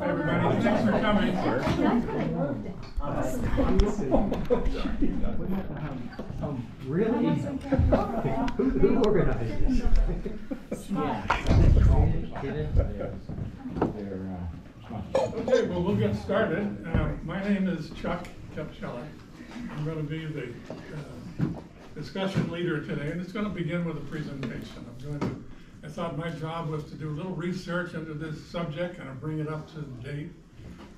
Everybody, thanks for coming. Really? Who, who organized this? Okay, well, we'll get started. Uh, My name is Chuck Kupchella. I'm going to be the uh, discussion leader today, and it's going to begin with a presentation. I'm going to, I thought my job was to do a little research into this subject, kind of bring it up to date,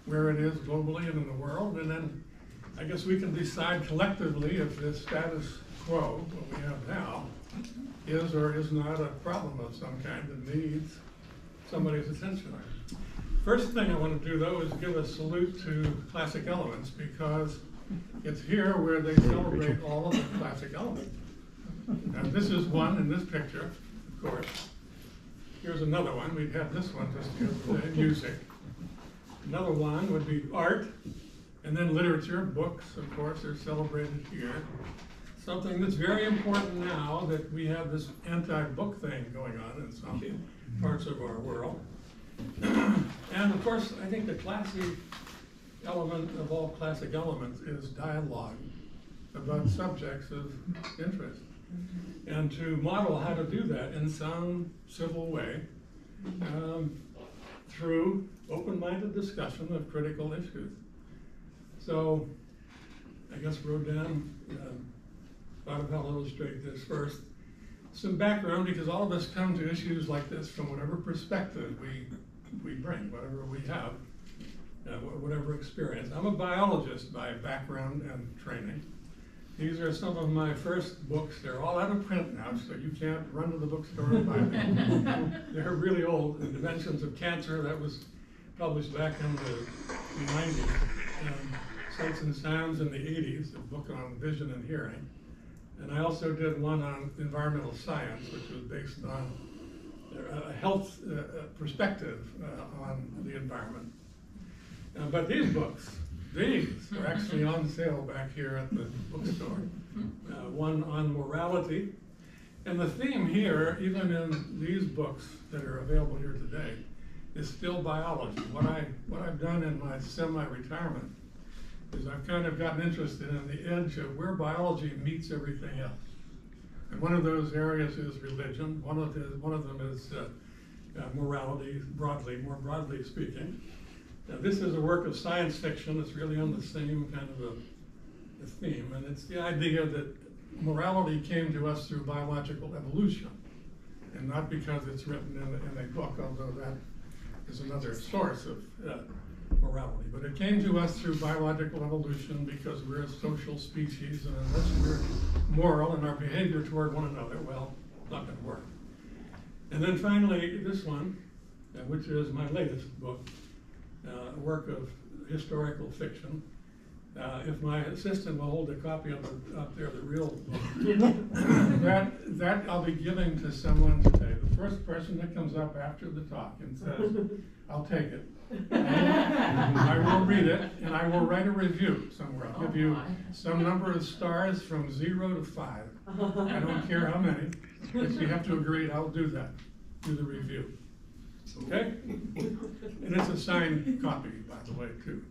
where it is globally and in the world, and then I guess we can decide collectively if the status quo, what we have now, is or is not a problem of some kind that needs somebody's attention. First thing I want to do though is give a salute to Classic Elements because it's here where they celebrate all of the classic elements. Now, this is one in this picture, of course. Here's another one. We had this one just the other day, music. Another one would be art, and then literature, books, of course, are celebrated here. Something that's very important now that we have this anti-book thing going on in some parts of our world. And of course, I think the classic element of all classic elements is dialogue about subjects of interest. And to model how to do that in some civil way um, through open-minded discussion of critical issues. So I guess Rodin um, thought of how to illustrate this first. Some background, because all of us come to issues like this from whatever perspective we, we bring, whatever we have, uh, whatever experience. I'm a biologist by background and training. These are some of my first books. They're all out of print now, so you can't run to the bookstore and buy them. They're really old. The Dimensions of Cancer, that was published back in the 90s. Um, Sights and Sounds in the 80s, a book on vision and hearing. And I also did one on environmental science, which was based on uh, a health uh, uh, perspective uh, on the environment. Uh, but these books, these are actually on sale back here at the bookstore. Uh, one on morality. And the theme here, even in these books that are available here today, is still biology. What, I, what I've done in my semi-retirement is I've kind of gotten interested in the edge of where biology meets everything else. And one of those areas is religion. One of the, one of them is uh, uh, morality, broadly, more broadly speaking. Now, this is a work of science fiction. It's really on the same kind of a, a theme, and it's the idea that morality came to us through biological evolution, and not because it's written in, in a book, although that is another source of uh, morality. But it came to us through biological evolution because we're a social species, and unless we're moral in our behavior toward one another, well, it's not going to work. And then finally, this one, uh, which is my latest book, uh, a work of historical fiction. Uh, if my assistant will hold a copy of it up there, the real book, that, that I'll be giving to someone today. The first person that comes up after the talk and says, I'll take it. I will read it and I will write a review somewhere. I'll give you some number of stars from zero to five. I don't care how many. If you have to agree, I'll do that, do the review. Okay? And it's a signed copy, by the way, too.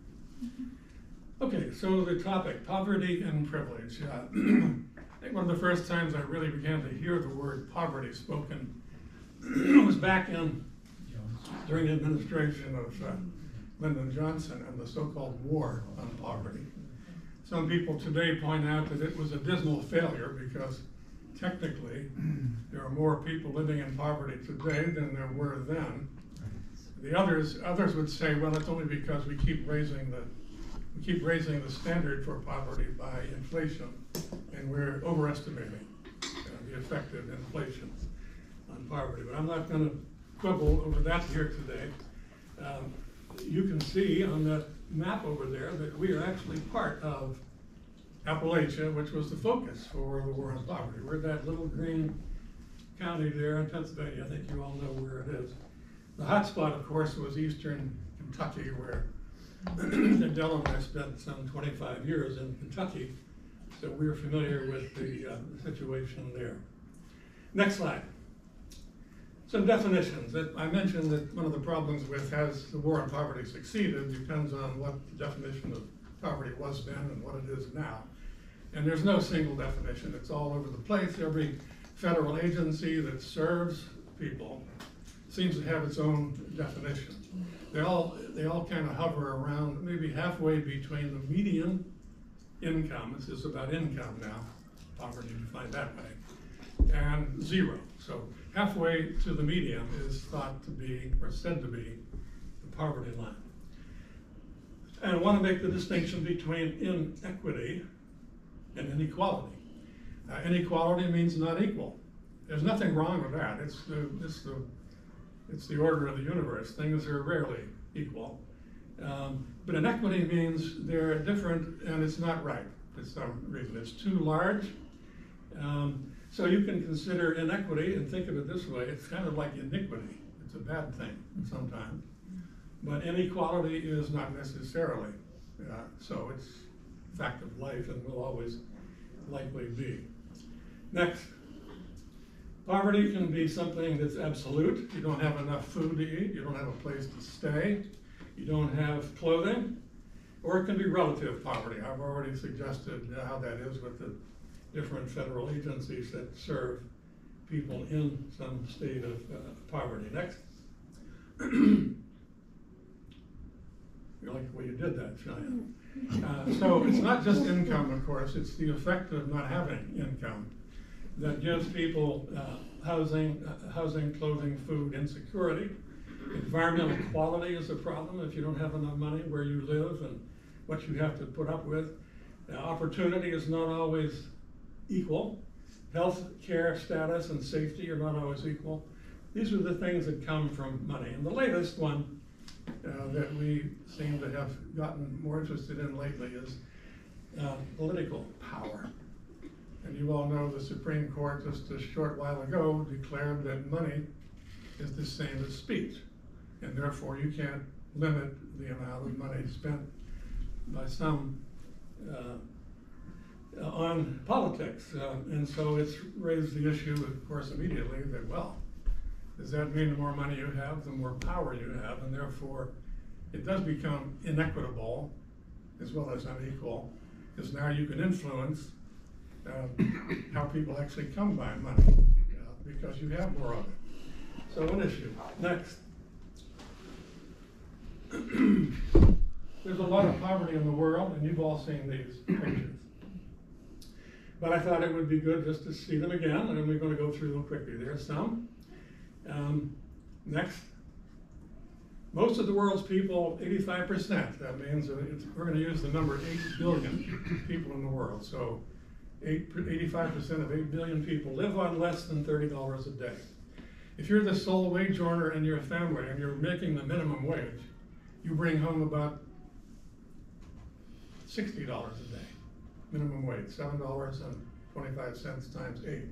Okay, so the topic, poverty and privilege. Uh, I think one of the first times I really began to hear the word poverty spoken was back in, during the administration of uh, Lyndon Johnson and the so-called war on poverty. Some people today point out that it was a dismal failure because technically there are more people living in poverty today than there were then. The others, others would say, well, it's only because we keep raising the, we keep raising the standard for poverty by inflation, and we're overestimating uh, the effect of inflation on poverty. But I'm not going to quibble over that here today. Um, you can see on the map over there that we are actually part of Appalachia, which was the focus for the war on poverty. We're that little green county there in Pennsylvania. I think you all know where it is. The hot spot, of course, was eastern Kentucky, where and I spent some 25 years in Kentucky, so we're familiar with the uh, situation there. Next slide. some definitions I mentioned that one of the problems with has the war on poverty succeeded depends on what the definition of poverty was then and what it is now. And there's no single definition. It's all over the place. Every federal agency that serves people seems to have its own definition. They all, they all kind of hover around maybe halfway between the median income, this is about income now, poverty defined that way, and zero. So halfway to the median is thought to be, or said to be, the poverty line. And I want to make the distinction between inequity and inequality. Uh, inequality means not equal. There's nothing wrong with that. It's the, it's the, it's the order of the universe. Things are rarely equal. Um, but inequity means they're different and it's not right for some reason. It's too large. Um, so you can consider inequity and think of it this way. It's kind of like iniquity. It's a bad thing sometimes. But inequality is not necessarily. Uh, so it's fact of life and will always likely be. Next. Poverty can be something that's absolute. You don't have enough food to eat. You don't have a place to stay. You don't have clothing. Or it can be relative poverty. I've already suggested how that is with the different federal agencies that serve people in some state of uh, poverty. Next. You like the way you did that, Cheyenne. Uh, so it's not just income, of course, it's the effect of not having income that gives people uh, housing, uh, housing, clothing, food, insecurity. Environmental quality is a problem if you don't have enough money where you live and what you have to put up with. Opportunity is not always equal. Health care status and safety are not always equal. These are the things that come from money. And the latest one uh, that we seem to have gotten more interested in lately is uh, political power. And you all know the Supreme Court just a short while ago declared that money is the same as speech. And therefore you can't limit the amount of money spent by some uh, on politics. Uh, and so it's raised the issue, of course, immediately that, well, does that mean the more money you have, the more power you have, and therefore it does become inequitable as well as unequal, because now you can influence uh, how people actually come by money uh, because you have more of it. So an issue. Next. There's a lot of poverty in the world, and you've all seen these pictures. But I thought it would be good just to see them again, and we're going to go through them quickly. There's some. Um, next. Most of the world's people, 85%, that means it's, we're going to use the number 8 billion people in the world. So 8, 85% of 8 billion people live on less than $30 a day. If you're the sole wage earner in your family and you're making the minimum wage, you bring home about $60 a day, minimum wage, $7.25 times 8,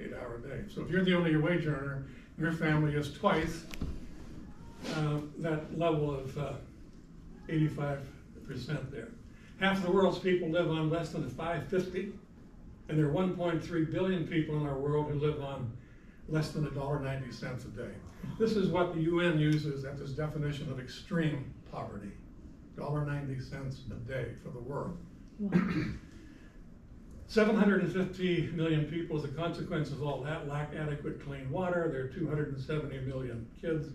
8 hour day. So if you're the only wage earner, your family is twice uh, that level of uh, 85% there. Half the world's people live on less than a 550, and there are 1.3 billion people in our world who live on less than $1.90 a day. This is what the UN uses as its definition of extreme poverty, $1.90 a day for the world. 750 million people as a consequence of all that lack adequate clean water. There are 270 million kids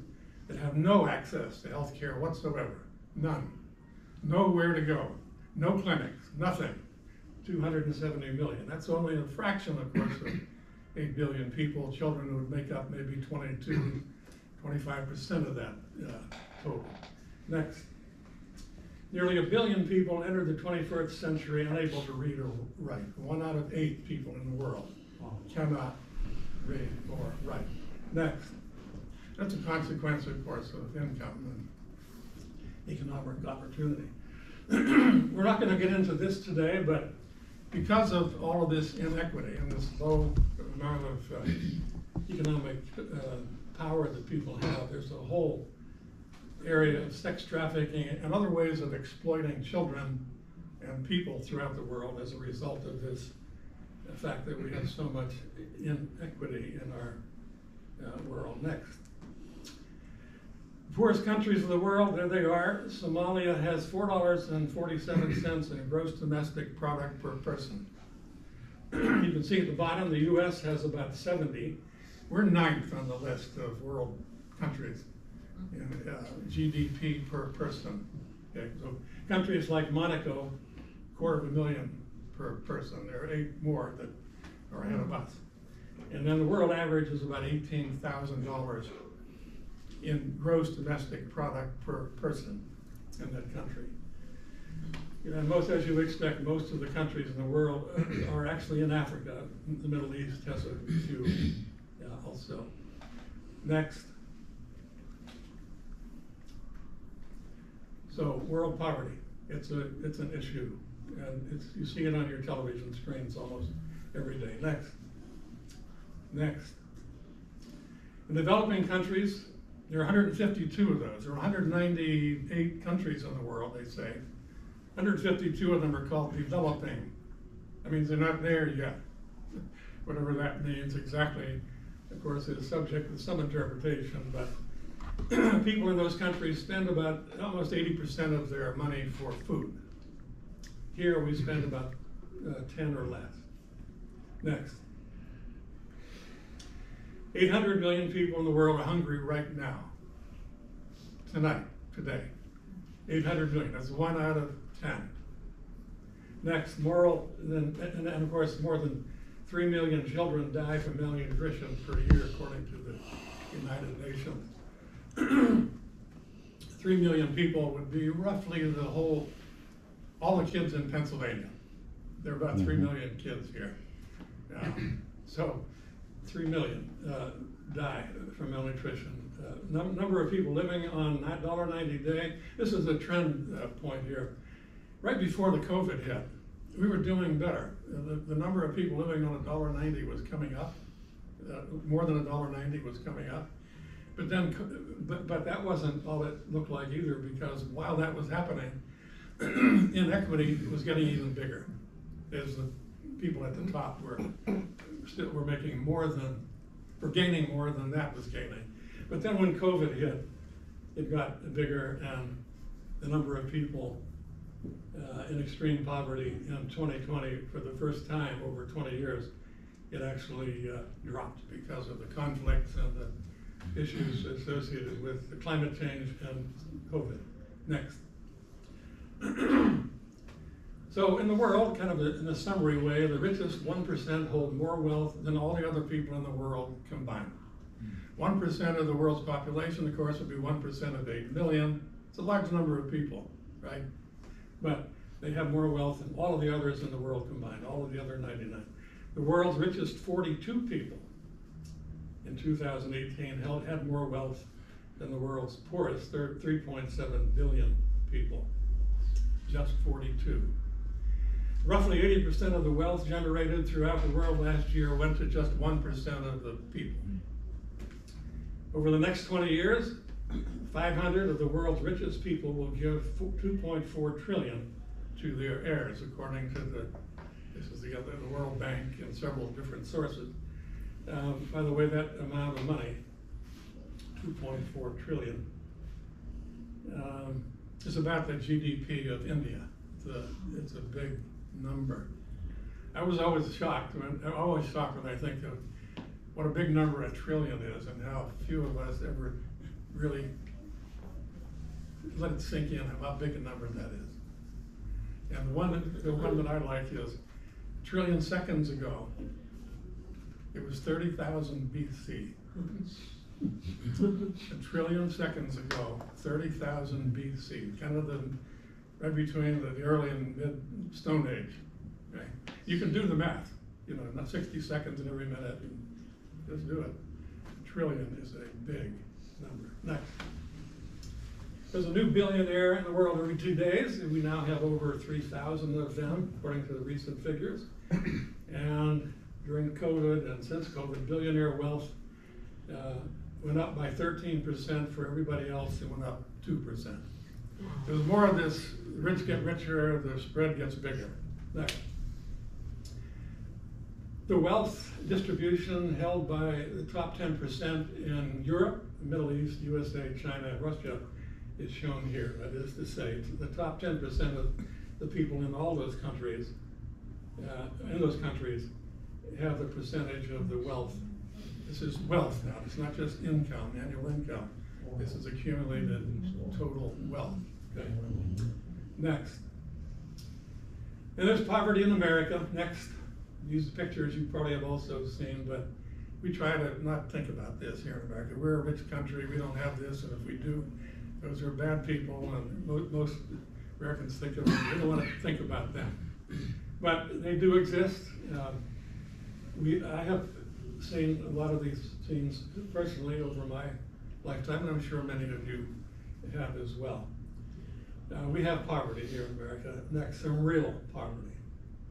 that have no access to health care whatsoever. None. Nowhere to go. No clinics. Nothing. 270 million. That's only a fraction, of course, of 8 billion people. Children would make up maybe 22, 25% of that uh, total. Next. Nearly a billion people entered the 21st century unable to read or write. One out of eight people in the world cannot read or write. Next. That's a consequence, of course, of income and economic opportunity. We're not going to get into this today, but because of all of this inequity and this low amount of uh, economic uh, power that people have, there's a whole area of sex trafficking and other ways of exploiting children and people throughout the world as a result of this fact that we have so much inequity in our uh, world. Next. The Poorest countries of the world, there they are. Somalia has four dollars and forty-seven cents in gross domestic product per person. You can see at the bottom, the US has about seventy. We're ninth on the list of world countries in uh, GDP per person. Okay, so countries like Monaco, quarter of a million per person. There are eight more that are ahead of us. And then the world average is about eighteen thousand dollars in gross domestic product per person in that country. You know, most, as you would expect, most of the countries in the world are actually in Africa. The Middle East has a few yeah, also. Next. So world poverty, it's a, it's an issue. And it's, you see it on your television screens almost every day. Next. Next. In developing countries, there are 152 of those. There are 198 countries in the world, they say. 152 of them are called developing. That means they're not there yet. Whatever that means exactly, of course, is subject to some interpretation, but people in those countries spend about almost 80% of their money for food. Here we spend about uh, 10 or less. Next. 800 million people in the world are hungry right now. Tonight, today. 800 million, that's one out of 10. Next, moral, then, and, and of course, more than 3 million children die from malnutrition per year, according to the United Nations. 3 million people would be roughly the whole, all the kids in Pennsylvania. There are about 3 Mhm. million kids here. Um, So, 3 million uh, die from malnutrition. Uh, num- Number of people living on that $1.90 a day, this is a trend uh, point here. Right before the COVID hit, we were doing better. Uh, The, the number of people living on $1.90 was coming up. Uh, More than $1.90 was coming up. But then, but, but that wasn't all it looked like either, because while that was happening, inequity was getting even bigger. As the people at the top were, still were making more than, were gaining more than that was gaining. But then when COVID hit, it got bigger and the number of people uh, in extreme poverty in 2020, for the first time over 20 years, it actually uh, dropped because of the conflicts and the issues associated with the climate change and COVID. Next. So in the world, kind of in a summary way, the richest one percent hold more wealth than all the other people in the world combined. One percent of the world's population, of course, would be one percent of eight million. It's a large number of people, right? But they have more wealth than all of the others in the world combined, all of the other ninety-nine. The world's richest forty-two people in two thousand eighteen held, had more wealth than the world's poorest, they're three point seven billion people. Just forty-two. Roughly eighty percent of the wealth generated throughout the world last year went to just one percent of the people. Over the next twenty years, five hundred of the world's richest people will give two point four trillion to their heirs, according to the, this is the the World Bank and several different sources. Um, by the way, that amount of money, two point four trillion, um, is about the GDP of India. It's a, it's a big number. I was always shocked, when, I'm always shocked when I think of what a big number a trillion is and how few of us ever really let it sink in how big a number that is. And the one, the one that I like is a trillion seconds ago, it was thirty thousand BC. A trillion seconds ago, thirty thousand BC, kind of the, right between the early and mid Stone Age. Okay, You can do the math, you know, not sixty seconds in every minute, just do it. A Trillion is a big number. Next. There's a new billionaire in the world every two days, we now have over three thousand of them, according to the recent figures. And during COVID and since COVID, billionaire wealth uh, went up by thirteen percent for everybody else, it went up two percent. There's more of this, rich get richer, the spread gets bigger. Next. The wealth distribution held by the top ten percent in Europe, Middle East, USA, China, Russia is shown here. That is to say, the top ten percent of the people in all those countries, uh, in those countries, have the percentage of the wealth. This is wealth now, it's not just income, annual income. This is accumulated total wealth, okay? Next. And there's poverty in America, next. These pictures you probably have also seen, but we try to not think about this here in America. We're a rich country, we don't have this, and if we do, those are bad people, and mo- most Americans think of them, we don't wanna think about them. But they do exist. Um, We, I have seen a lot of these scenes personally over my lifetime, and I'm sure many of you have as well. Uh, we have poverty here in America. Next, some real poverty,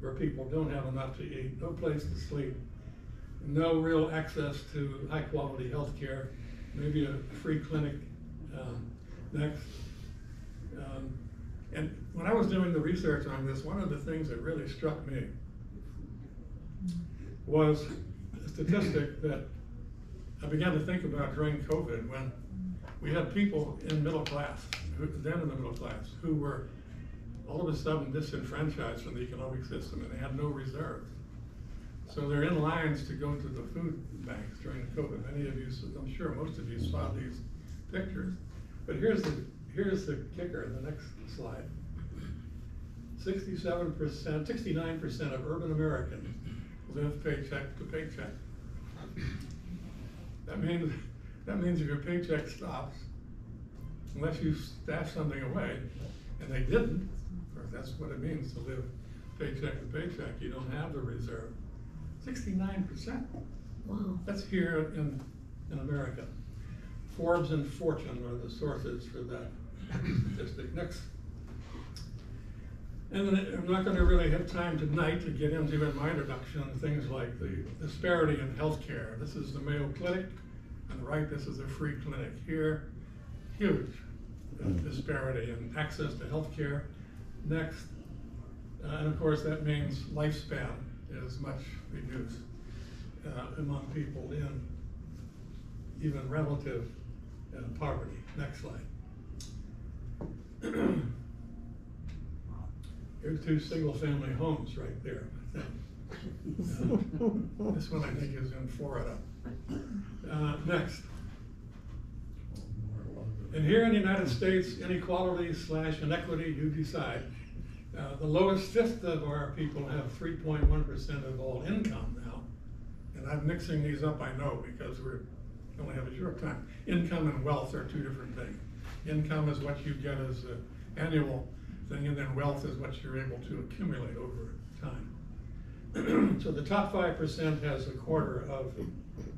where people don't have enough to eat, no place to sleep, no real access to high-quality health care, maybe a free clinic. Um, next. Um, and when I was doing the research on this, one of the things that really struck me was a statistic that I began to think about during COVID when we had people in middle class, who, then in the middle class, who were all of a sudden disenfranchised from the economic system and they had no reserves. So they're in lines to go to the food banks during COVID. Many of you, I'm sure most of you saw these pictures. But here's the, here's the kicker, the next slide. Sixty-seven percent, sixty-nine percent of urban Americans live paycheck to paycheck. That means, that means if your paycheck stops, unless you stash something away, and they didn't, course, that's what it means to live paycheck to paycheck, you don't have the reserve. Sixty-nine percent. Wow. That's here in, in America. Forbes and Fortune are the sources for that statistic. Next. And I'm not gonna really have time tonight to get into in my introduction, things like the disparity in healthcare. This is the Mayo Clinic, on the right, this is a free clinic here. Huge uh, disparity in access to healthcare. Next, uh, and of course, that means lifespan is much reduced uh, among people in even relative uh, poverty. Next slide. Here's two single-family homes right there. Uh, This one I think is in Florida. Uh, Next. And here in the United States, inequality slash inequity, you decide. Uh, the lowest fifth of our people have three point one percent of all income now. And I'm mixing these up, I know, because we're, only have a short time. Income and wealth are two different things. Income is what you get as an annual thing, and then wealth is what you're able to accumulate over time. So the top five percent has a quarter of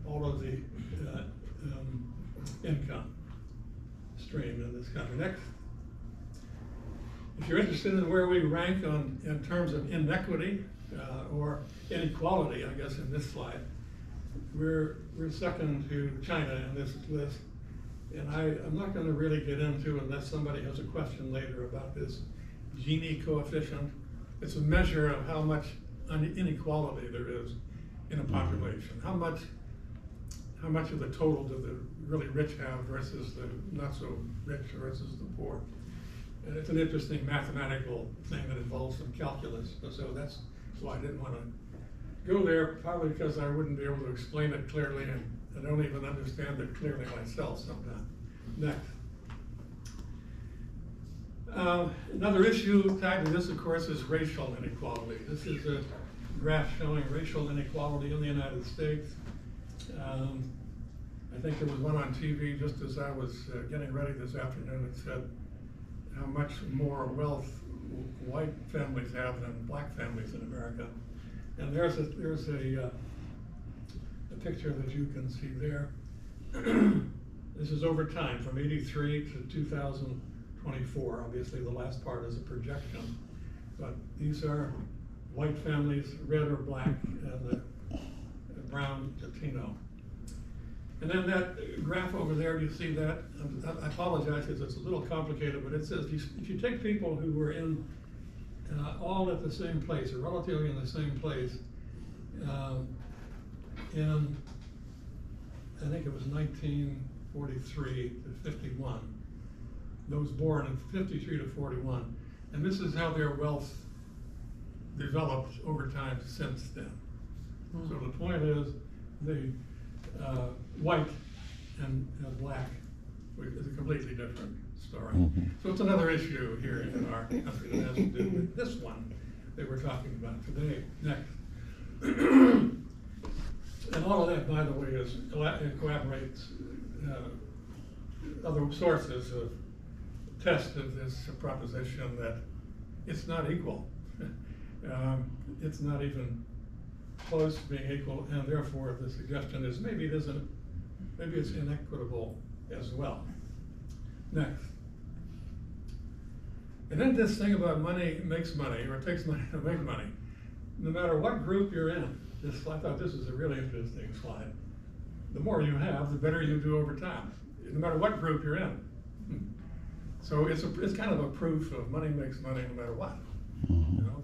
all of the, uh, um, income stream in this country. Next. If you're interested in where we rank on, in terms of inequity, uh, or inequality, I guess, in this slide, we're, we're second to China in this list. And I, I'm not gonna really get into unless somebody has a question later about this Gini coefficient. It's a measure of how much inequality there is in a mm-hmm. population. How much, how much of the total do the really rich have versus the not so rich versus the poor? And it's an interesting mathematical thing that involves some calculus, so that's why I didn't wanna go there, probably because I wouldn't be able to explain it clearly and I don't even understand it clearly myself sometimes. Next. Uh, another issue tied to this, of course, is racial inequality. This is a graph showing racial inequality in the United States. Um, I think there was one on TV just as I was uh, getting ready this afternoon that said how much more wealth white families have than black families in America. And there's a, there's a, uh, a picture that you can see there. This is over time, from eighty-three to two thousand twenty-four. Obviously, the last part is a projection. But these are white families, red or black, and the brown Latino. And then that graph over there, do you see that? Um, I apologize because it's a little complicated, but it says if you take people who were in uh, all at the same place, or relatively in the same place, um, in I think it was 1943 to 51 that was born in 53 to 41. And this is how their wealth developed over time since then. Mm. So the point is, the uh, white and, and black is a completely different story. Mm -hmm. So it's another issue here in our country that has to do with this one that we're talking about today. Next. and all of that, by the way, is collaborates uh, other sources of tested this proposition that it's not equal. Um, It's not even close to being equal, and therefore the suggestion is maybe it isn't, maybe it's inequitable as well. Next. And then this thing about money makes money, or it takes money to make money, no matter what group you're in. This, I thought this was a really interesting slide. The more you have, the better you do over time, no matter what group you're in. So it's a, it's kind of a proof of money makes money no matter what, you know?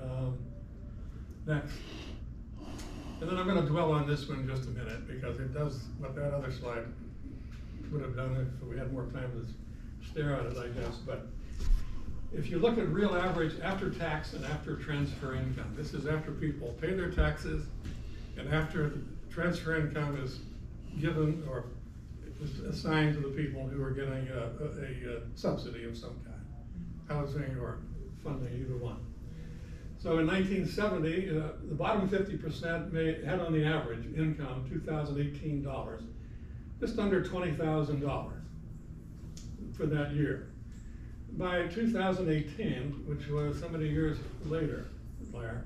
Um, Next. And then I'm gonna dwell on this one just a minute, because it does what that other slide would have done if we had more time to stare at it, I guess, but if you look at real average after tax and after transfer income, this is after people pay their taxes and after transfer income is given or assigned to the people who are getting a, a, a subsidy of some kind, housing or funding, either one. So in nineteen seventy, uh, the bottom fifty percent made, had on the average income two thousand eighteen dollars, just under twenty thousand dollars for that year. By two thousand eighteen, which was so many years later, Blair,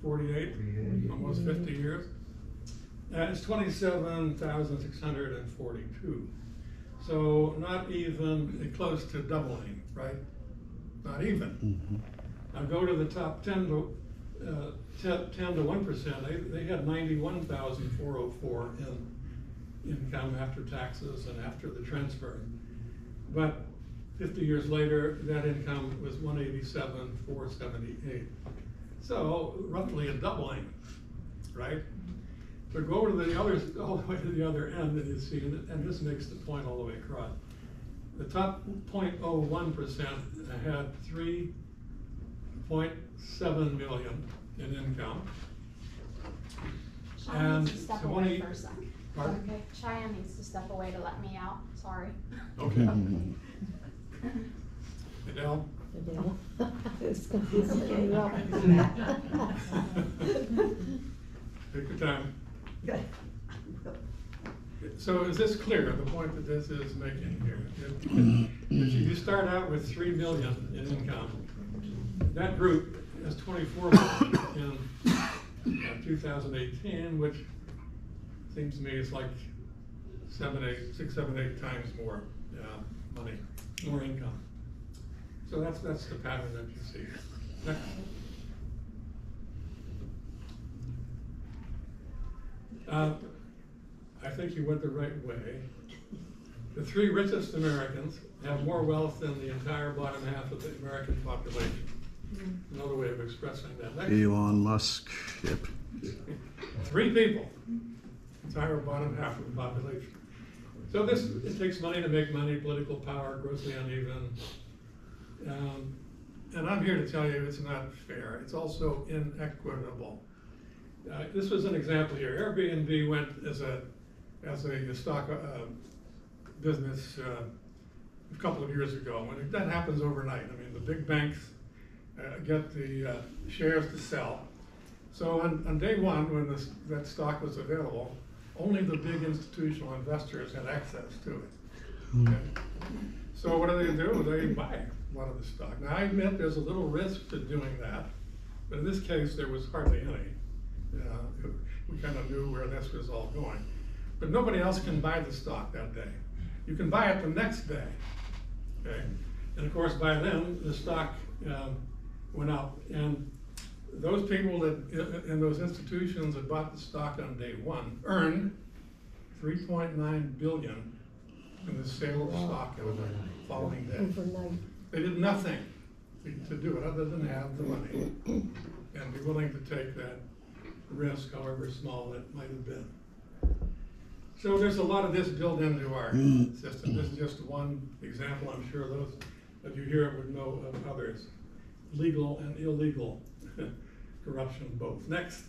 forty-eight, Forty-eight. almost fifty years, it's twenty-seven thousand six hundred and forty-two. So not even close to doubling, right? Not even. Mhm. Now go to the top ten to, uh, ten, ten to one percent, they, they had 91,404 in income after taxes and after the transfer. But fifty years later, that income was one eighty-seven, four seventy-eight. So roughly a doubling, right? But go over to the other, all the way to the other end and you see, and and this makes the point all the way across. The top 0.01 percent had three point seven million in income. Cheyenne needs And to step 20 away for a sec. Pardon? Okay, Cheyenne needs to step away to let me out, sorry. Okay. Adele? Adele. It's confusing you up. Take your time. So is this clear, the point that this is making here? If if you start out with three million in income, that group has twenty-four million in two thousand eighteen, which seems to me is like seven, eight, six, seven, eight times more, uh, money, more income. So that's, that's the pattern that you see. Next. Uh, I think you went the right way. The three richest Americans have more wealth than the entire bottom half of the American population. Another way of expressing that. Next. Elon Musk, yep. Three people, entire bottom half of the population. So this, it takes money to make money, political power, grossly uneven. Um, And I'm here to tell you it's not fair, it's also inequitable. Uh, this was an example here, Airbnb went as a, as a stock, uh, business, uh, a couple of years ago, when that happens overnight, I mean, the big banks, uh, get the, uh, shares to sell. So on, on day one, when this, that stock was available, only the big institutional investors had access to it. Okay? So what do they do? They buy a lot of the stock. Now, I admit there's a little risk to doing that, but in this case, there was hardly any. Uh, we kind of knew where this was all going. But nobody else can buy the stock that day. You can buy it the next day, okay? And of course, by then, the stock, um, went up. And those people that, in, in those institutions that bought the stock on day one, earned three point nine billion in the sale of stock in the following day. Overnight. They did nothing to to do it other than have the money. and be willing to take that risk, however small it might have been. So there's a lot of this built into our hmm. system. This is just one example. I'm sure those of you here would know of others. Legal and illegal corruption both. Next.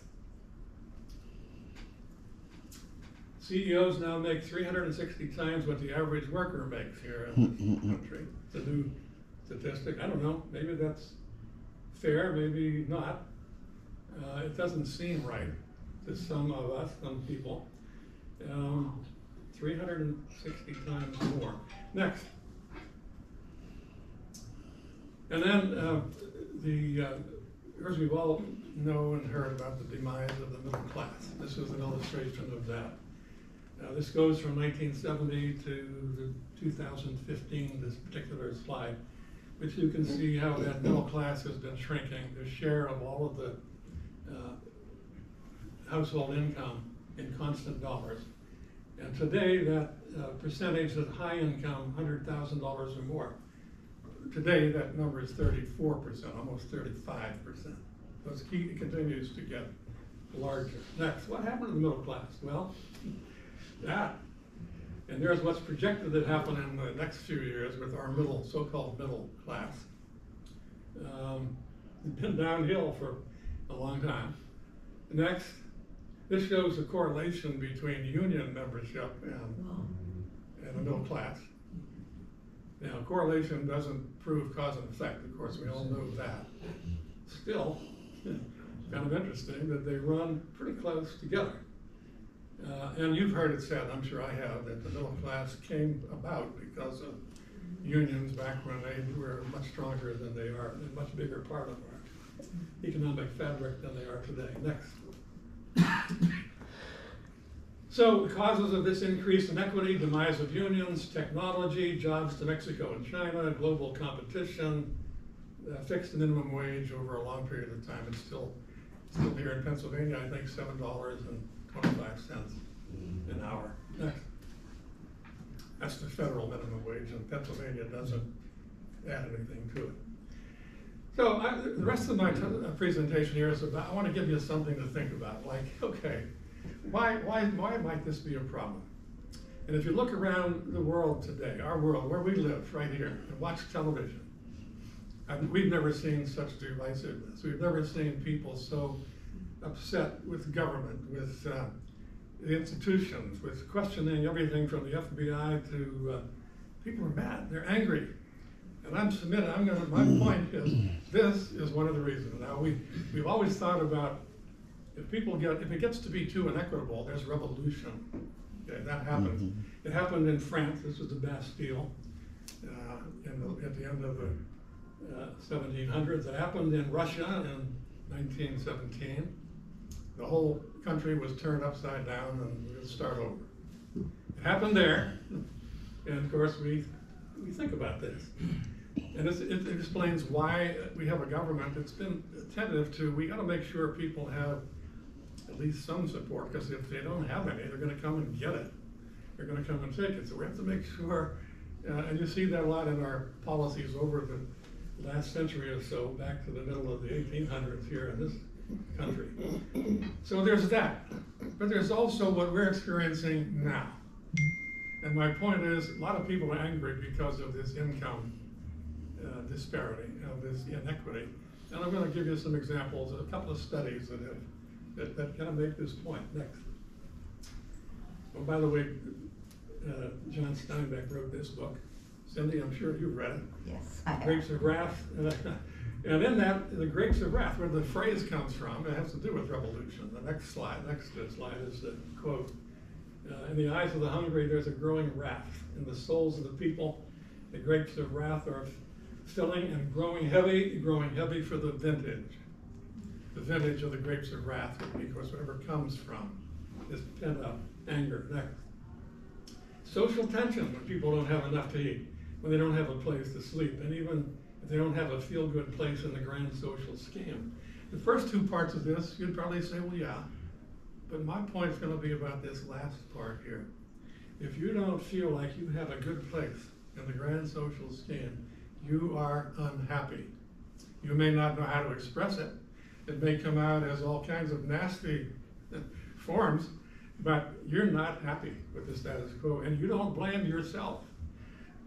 CEOs now make three hundred and sixty times what the average worker makes here in this country. It's a new statistic. I don't know, maybe that's fair, maybe not. Uh, it doesn't seem right to some of us, some people. Um, three hundred and sixty times more. Next. And then, uh, the, uh, we've all know and heard about the demise of the middle class. This is an illustration of that. Now, this goes from nineteen seventy to the two thousand fifteen, this particular slide, which you can see how that middle class has been shrinking, the share of all of the, uh, household income in constant dollars. And today, that, uh, percentage of high income, hundred thousand dollars or more, today, that number is thirty-four percent, almost thirty-five percent. So it's key, it continues to get larger. Next, what happened to the middle class? Well, that. And there's what's projected to happen in the next few years with our middle, so-called middle class. Um, It's been downhill for a long time. Next, this shows the correlation between union membership and, and the middle class. Now, correlation doesn't prove cause and effect, of course, we all know that. Still, kind of interesting that they run pretty close together. Uh, and you've heard it said, I'm sure I have, that the middle class came about because of unions back when they were much stronger than they are, a much bigger part of our economic fabric than they are today. Next. So the causes of this increased inequity, demise of unions, technology, jobs to Mexico and China, global competition, uh, fixed minimum wage over a long period of time. It's still, still here in Pennsylvania, I think seven dollars and twenty-five cents an hour. Next. That's the federal minimum wage, and Pennsylvania doesn't add anything to it. So I, the rest of my uh, presentation here is about, I want to give you something to think about, like, okay, why, why, why might this be a problem? And if you look around the world today, our world, where we live, right here, and watch television, we've never seen such divisiveness. We've never seen people so upset with government, with uh, the institutions, with questioning everything from the FBI to uh, people are mad. They're angry. And I'm submitting, I'm gonna, my point is, this is one of the reasons. Now, we, we've always thought about if people get, if it gets to be too inequitable, there's revolution. Okay, that happens. It happened in France, this was the Bastille, uh, in the, at the end of the uh, seventeen hundreds. It happened in Russia in nineteen seventeen. The whole country was turned upside down and we would start over. It happened there, and of course, we, we think about this. And it's, it explains why we have a government that's been attentive to, we gotta make sure people have at least some support, because if they don't have any, they're gonna come and get it. They're gonna come and take it, so we have to make sure, uh, and you see that a lot in our policies over the last century or so, back to the middle of the eighteen hundreds here in this country. So there's that, but there's also what we're experiencing now. And my point is, a lot of people are angry because of this income disparity, of this inequity. And I'm gonna give you some examples, of a couple of studies that have, that, that kind of make this point. Next. Oh, by the way, uh, John Steinbeck wrote this book. Cindy, I'm sure you've read it. Yes, I have. Grapes of Wrath. And in that, the grapes of wrath, where the phrase comes from, it has to do with revolution. The next slide, next slide is the quote. Uh, in the eyes of the hungry, there's a growing wrath. In the souls of the people, the grapes of wrath are filling and growing heavy, growing heavy for the vintage. The vintage of the grapes of wrath would be, of course, whatever comes from is pent up anger. Next. Social tension when people don't have enough to eat, when they don't have a place to sleep, and even if they don't have a feel good place in the grand social scheme. The first two parts of this, you'd probably say, well, yeah. But my point's going to be about this last part here. If you don't feel like you have a good place in the grand social scheme, you are unhappy. You may not know how to express it, It may come out as all kinds of nasty forms, but you're not happy with the status quo, and you don't blame yourself.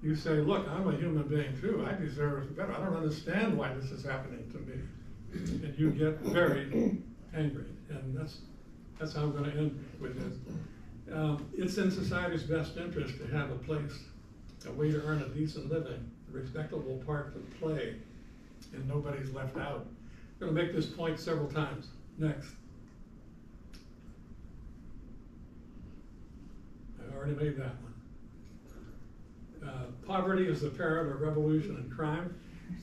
You say, look, I'm a human being too, I deserve better, I don't understand why this is happening to me. And you get very angry, and that's, that's how I'm gonna end with this. Um, it's in society's best interest to have a place, a way to earn a decent living, respectable part to play, and nobody's left out. I'm gonna make this point several times. Next. I already made that one. Uh, poverty is the parent of revolution and crime,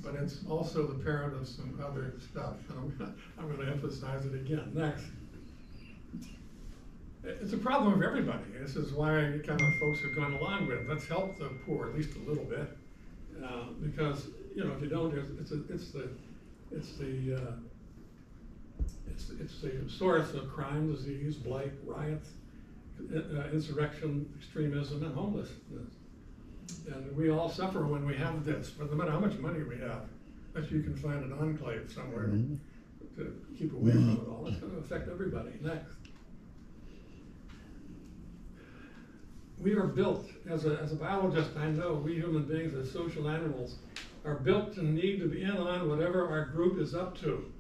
but it's also the parent of some other stuff. I'm gonna, I'm gonna emphasize it again. Next. It's a problem of everybody. This is why kind of folks have gone along with, it. let's help the poor at least a little bit. Uh, because, you know, if you don't, it's, it's, a- it's the, it's the, uh, it's, it's the source of crime, disease, blight, riots, uh, insurrection, extremism, and homelessness. And we all suffer when we have this, but no matter how much money we have, unless you can find an enclave somewhere to keep away from it all, it's gonna affect everybody. Next. We are built, as a, as a biologist, I know, we human beings as social animals are built to need to be in on whatever our group is up to.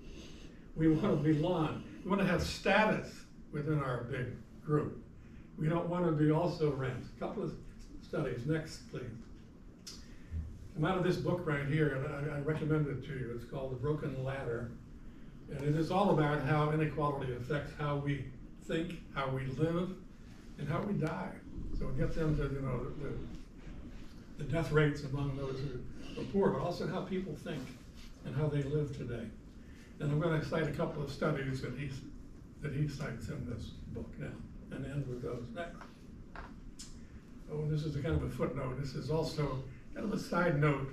We want to belong. We want to have status within our big group. We don't want to be also ranked. A couple of studies. Next, please. I'm out of this book right here, and I, I recommend it to you. It's called The Broken Ladder. And it is all about how inequality affects how we think, how we live, and how we die. So it gets into, you know, the, the death rates among those who are poor, but also how people think and how they live today. And I'm gonna cite a couple of studies that he's, that he cites in this book now, and end with those next. Oh, this is a kind of a footnote, this is also kind of a side note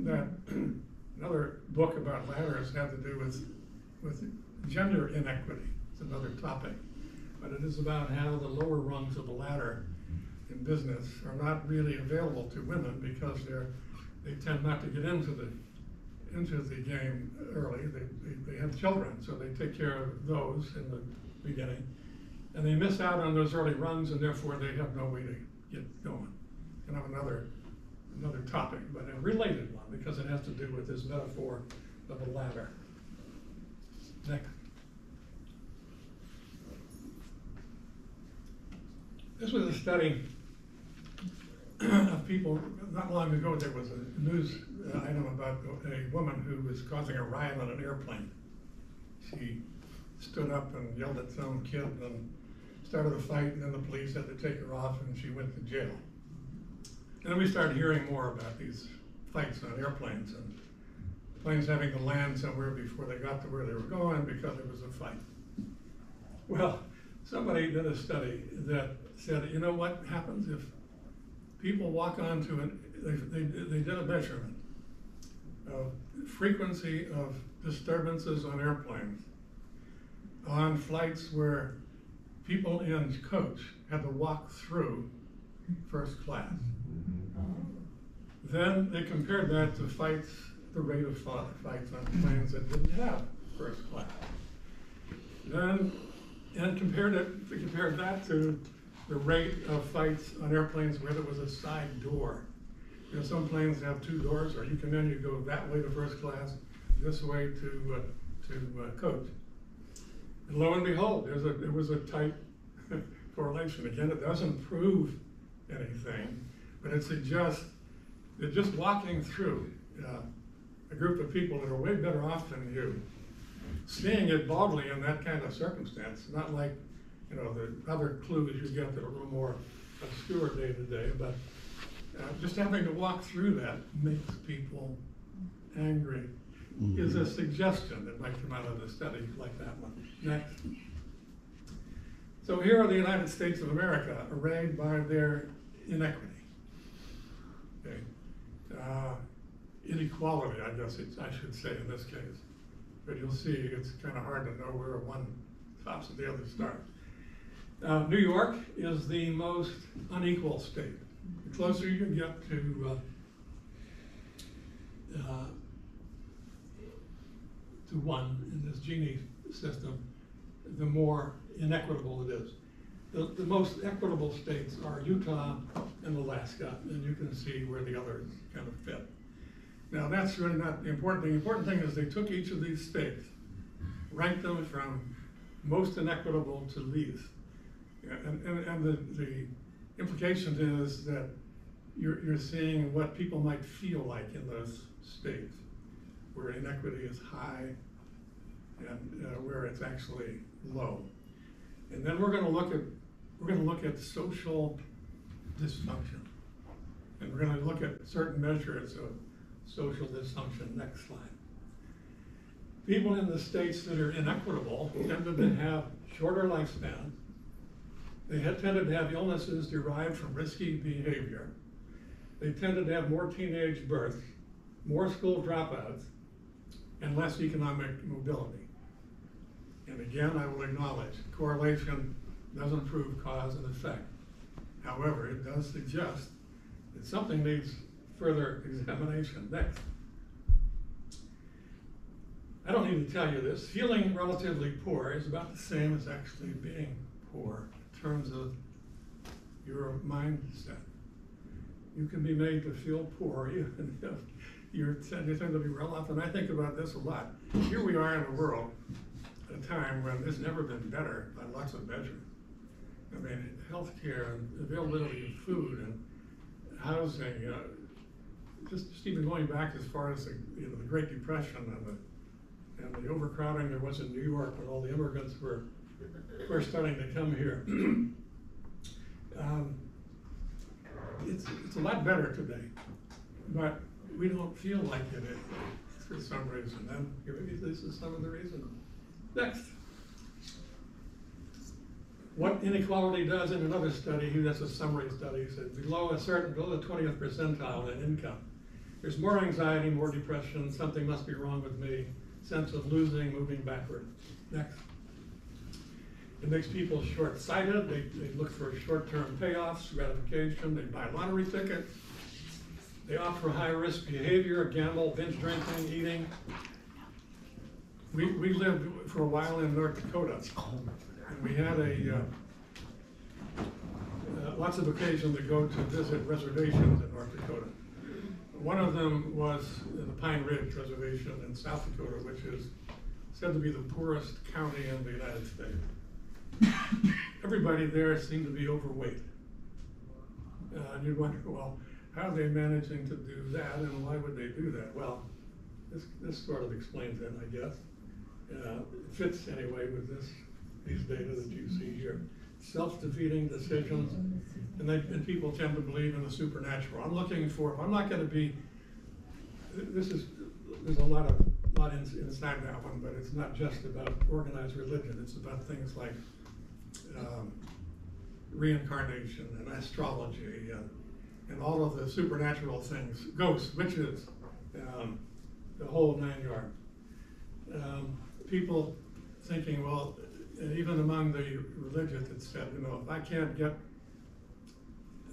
that another book about ladders had to do with, with gender inequity, it's another topic. But it is about how the lower rungs of the ladder in business are not really available to women because they're, they tend not to get into the, into the game early. They, they, they have children, so they take care of those in the beginning. And they miss out on those early runs and therefore they have no way to get going. And I have another, another topic, but a related one because it has to do with this metaphor of a ladder. Next. This was a study of people, not long ago, there was a news uh, item about a woman who was causing a riot on an airplane. She stood up and yelled at some kid and started a fight, and then the police had to take her off and she went to jail. And then we started hearing more about these fights on airplanes and planes having to land somewhere before they got to where they were going because there was a fight. Well, somebody did a study that said, you know what happens if people walk onto an, they, they, they did a measurement of frequency of disturbances on airplanes on flights where people in coach had to walk through first class. Then they compared that to fights, the rate of fi- fights on planes that didn't have first class. Then, and compared it, they compared that to the rate of fights on airplanes where there was a side door. You know, some planes have two doors, or you can then you go that way to first class, this way to, uh, to uh, coach. And lo and behold, there's a, there was a tight correlation. Again, it doesn't prove anything, but it suggests that just walking through uh, a group of people that are way better off than you, seeing it baldly in that kind of circumstance, not like, you know, the other clue clues you get that are a little more obscure day to day, but uh, just having to walk through that makes people angry is a suggestion that might come out of the study like that one. Next. So here are the United States of America arrayed by their inequity. Okay. Uh, inequality, I guess it's, I should say in this case. But you'll see it's kind of hard to know where one stops and the other starts. Uh, New York is the most unequal state. The closer you get to uh, uh, to one in this Gini system, the more inequitable it is. The, the most equitable states are Utah and Alaska, and you can see where the others kind of fit. Now, that's really not the important thing. The important thing is they took each of these states, ranked them from most inequitable to least. And, and, and the, the implication is that you're, you're seeing what people might feel like in those states, where inequity is high and uh, where it's actually low. And then we're gonna look at, we're gonna look at social dysfunction. And we're gonna look at certain measures of social dysfunction, next slide. People in the states that are inequitable tend to have shorter lifespans. They had tended to have illnesses derived from risky behavior. They tended to have more teenage births, more school dropouts, and less economic mobility. And again, I will acknowledge, correlation doesn't prove cause and effect. However, it does suggest that something needs further examination. Next. I don't need to tell you this, feeling relatively poor is about the same as actually being poor terms of your mindset. You can be made to feel poor even if you're, you tend to be well off, and I think about this a lot. Here we are in a world at a time when it's never been better by lots of measures. I mean, healthcare and availability of food and housing, uh, just, just even going back as far as the, you know, the Great Depression and the, and the overcrowding there was in New York when all the immigrants were, were starting to come here. Um, It's, it's a lot better today, but we don't feel like it is for some reason, and maybe this is some of the reason. Next. What inequality does in another study, that's a summary study, said below a certain, below the twentieth percentile in income, there's more anxiety, more depression, something must be wrong with me, sense of losing, moving backward. Next. It makes people short-sighted, they, they look for short-term payoffs, gratification, they buy lottery tickets. They opt for high-risk behavior, gamble, binge drinking, eating. We, we lived for a while in North Dakota, and we had a, uh, uh, lots of occasion to go to visit reservations in North Dakota. One of them was the Pine Ridge Reservation in South Dakota, which is said to be the poorest county in the United States. Everybody there seemed to be overweight. Uh, and you'd wonder, well, how are they managing to do that and why would they do that? Well, this, this sort of explains it, I guess. Uh, it fits anyway with this, these data that you see here. Self-defeating decisions, and they, and people tend to believe in the supernatural. I'm looking for, I'm not gonna be, this is, there's a lot of, lot in, inside that one, but it's not just about organized religion, it's about things like, um, reincarnation and astrology and, and all of the supernatural things, ghosts, witches, um, the whole nine yards. Um, people thinking, well, even among the religious, it said, you know, if I can't get,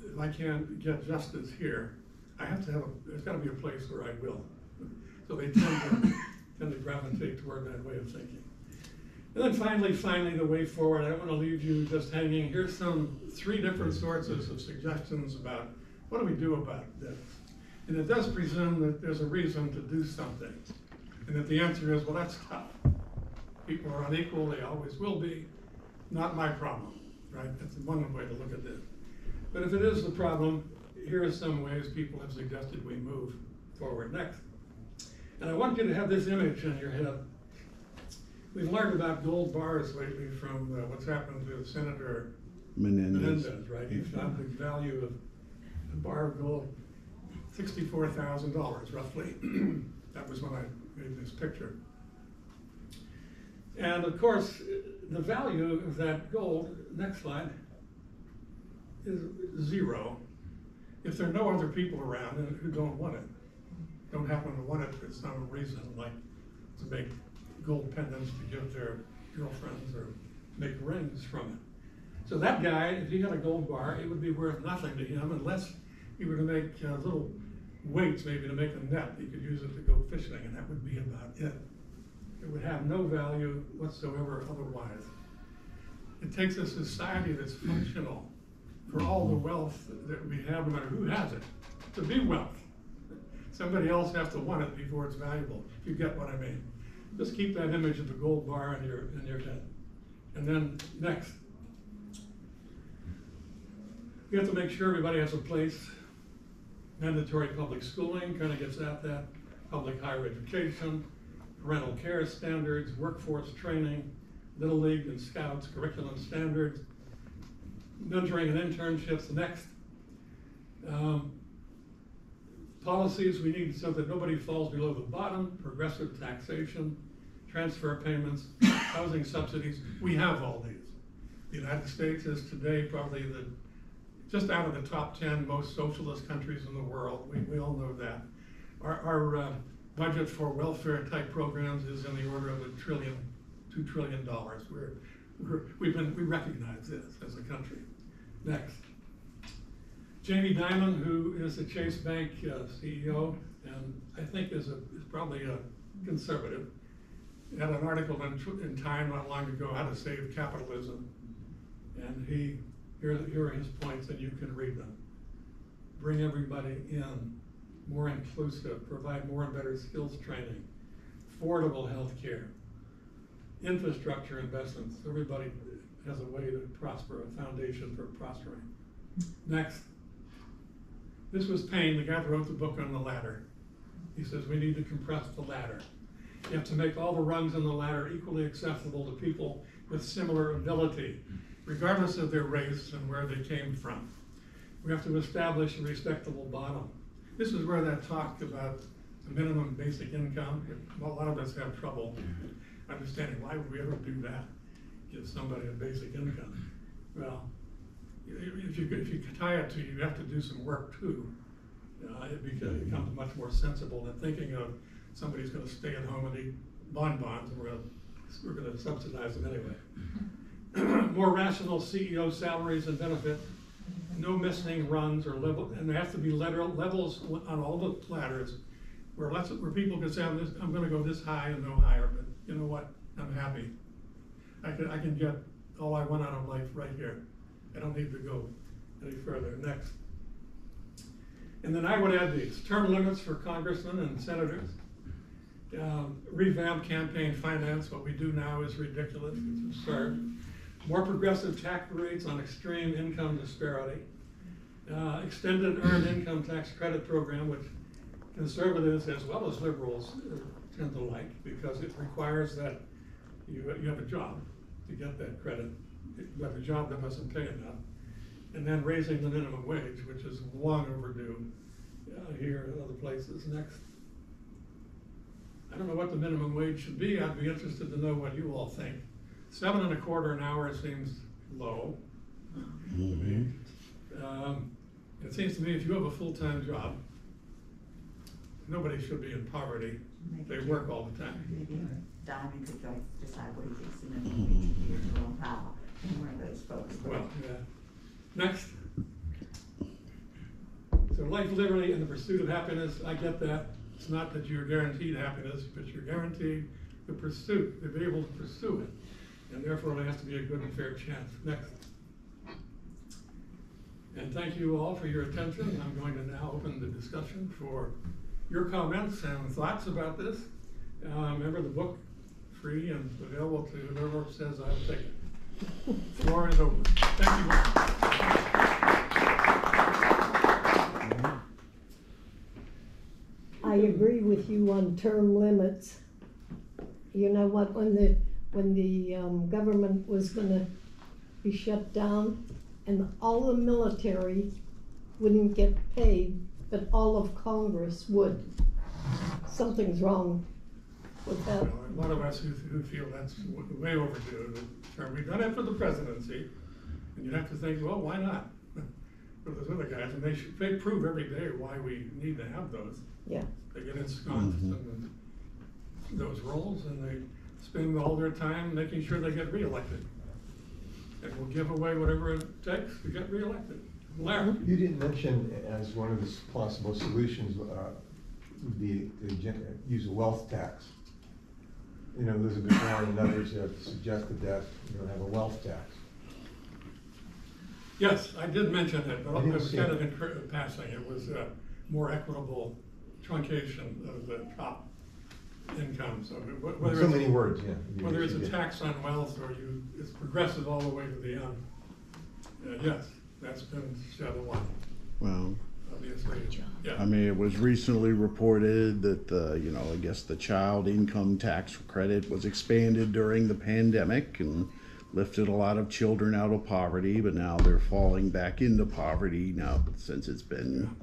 if I can't get justice here, I have to have, a there's gotta be a place where I will. So they tend to, tend to gravitate toward that way of thinking. And then finally, finally, the way forward, I don't wanna leave you just hanging, here's some, three different sources of suggestions about what do we do about this? And it does presume that there's a reason to do something, and that the answer is, well, that's tough. People are unequal, they always will be, not my problem, right? That's one way to look at this. But if it is the problem, here are some ways people have suggested we move forward next. And I want you to have this image in your head. We've learned about gold bars lately from uh, what's happened to Senator Menendez. Menendez, right? He found the value of a bar of gold, sixty-four thousand dollars roughly. That was when I made this picture. And of course, the value of that gold, next slide, is zero if there are no other people around who don't want it. Don't happen to want it for some reason, like to make gold pendants to give their girlfriends or make rings from it. So that guy, if he had a gold bar, it would be worth nothing to him unless he were to make uh, little weights, maybe to make a net. He could use it to go fishing, and that would be about it. It would have no value whatsoever otherwise. It takes a society that's functional for all the wealth that we have, no matter who has it, to be wealth. Somebody else has to want it before it's valuable, if you get what I mean. Just keep that image of the gold bar in your, in your head. And then, next. We have to make sure everybody has a place. Mandatory public schooling kind of gets at that, public higher education, parental care standards, workforce training, Little League and Scouts, curriculum standards, mentoring and internships, next. Um, Policies we need so that nobody falls below the bottom, progressive taxation, transfer payments, housing subsidies, we have all these. The United States is today probably the, just out of the top ten most socialist countries in the world, we, we all know that. Our, our, uh, budget for welfare type programs is in the order of a trillion, two trillion dollars. We're, we're, we've been, we recognize this as a country. Next. Jamie Dimon, who is the Chase Bank uh, CEO, and I think is a, is probably a conservative, had an article in, in Time not long ago, How to Save Capitalism. And he, here, here are his points, and you can read them. Bring everybody in, more inclusive, provide more and better skills training, affordable health care, infrastructure investments, everybody has a way to prosper, a foundation for prospering. Next. This was Payne, the guy that wrote the book on the ladder. He says, we need to compress the ladder. You have to make all the rungs in the ladder equally accessible to people with similar ability, regardless of their race and where they came from. We have to establish a respectable bottom. This is where that talk about the minimum basic income, a lot of us have trouble understanding, why would we ever do that? Give somebody a basic income. Well, if you, if you tie it to, you have to do some work too. Uh, it becomes much more sensible than thinking of somebody's gonna stay at home and eat bonbons and we're gonna, we're gonna subsidize them anyway. More rational CEO salaries and benefit, no missing runs or level, and there has to be letter, levels on all the ladders where lots of, where people can say, I'm I'm gonna go this high and no higher, but you know what, I'm happy. I can, I can get all I want out of life right here. I don't need to go any further. Next. And then I would add these, term limits for congressmen and senators. Um, revamp campaign finance, what we do now is ridiculous, it's absurd. More progressive tax rates on extreme income disparity. Uh, extended earned income tax credit program, which conservatives as well as liberals uh, tend to like, because it requires that you, you have a job to get that credit. You have a job that doesn't pay enough. And then raising the minimum wage, which is long overdue, uh, here and other places. Next. I don't know what the minimum wage should be. I'd be interested to know what you all think. Seven and a quarter an hour seems low. me. Um, it seems to me if you have a full-time job, nobody should be in poverty. They work all the time. Maybe Dimon could decide what he thinks the minimum wage should be in Jerome Powell, and one of those folks. but- Well, yeah. Next. So life, liberty, and the pursuit of happiness, I get that. It's not that you're guaranteed happiness, but you're guaranteed the pursuit, to be able to pursue it. And therefore, it has to be a good and fair chance. Next. And thank you all for your attention. I'm going to now open the discussion for your comments and thoughts about this. Uh, remember the book, free and available to whoever says I'll take it. Floor is open. Thank you. all. I agree with you on term limits. You know what, when the, when the, um, government was gonna be shut down and all the military wouldn't get paid, but all of Congress would. Something's wrong with that. Well, A lot of us who, who feel that's way overdue, we've done it for the presidency, and you have to think, well, why not? For those other guys, and they should, they prove every day why we need to have those. Yeah, They get ensconced in those roles, and they spend all their time making sure they get reelected. And will give away whatever it takes to get reelected. Larry? You didn't mention as one of the possible solutions, uh, would be to gen- use a wealth tax. you know, Elizabeth Warren and others have suggested that, you know, have a wealth tax. Yes, I did mention it, but I it didn't was see kind it. of in cr- passing. It was a more equitable truncation of the top income, so wh- whether So it's. many words, yeah. you Whether it's a get. tax on wealth or you, it's progressive all the way to the end. Uh, yes, that's been shed a lot, Well, obviously, yeah. I mean, it was recently reported that the, you know, I guess the child income tax credit was expanded during the pandemic and lifted a lot of children out of poverty, but now they're falling back into poverty now since it's been,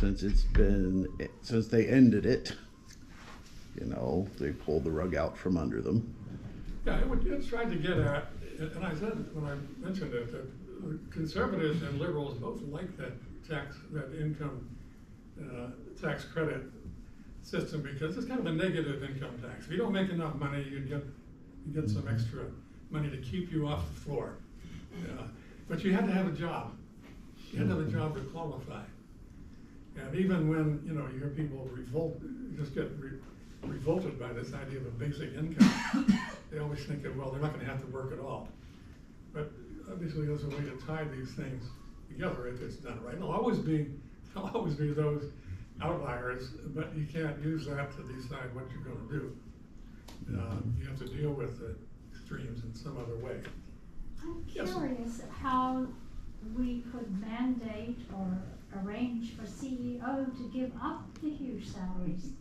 since it's been, since they ended it. You know, they pulled the rug out from under them. Yeah, it it's trying to get at, and I said when I mentioned it, that conservatives and liberals both like that tax, that income, uh, tax credit system because it's kind of a negative income tax. If you don't make enough money, you get, you get some extra money to keep you off the floor. Yeah, But you had to have a job. You had to have a job to qualify. And even when, you know, you hear people revolt, just get re- revolted by this idea of a basic income, they always think that, well, they're not gonna have to work at all. But obviously, there's a way to tie these things together if it's done right. There'll always be, there'll always be those outliers, but you can't use that to decide what you're gonna do. Uh, you have to deal with the extremes in some other way. I'm Yes. curious how we could mandate or arrange for CEO to give up the huge salaries.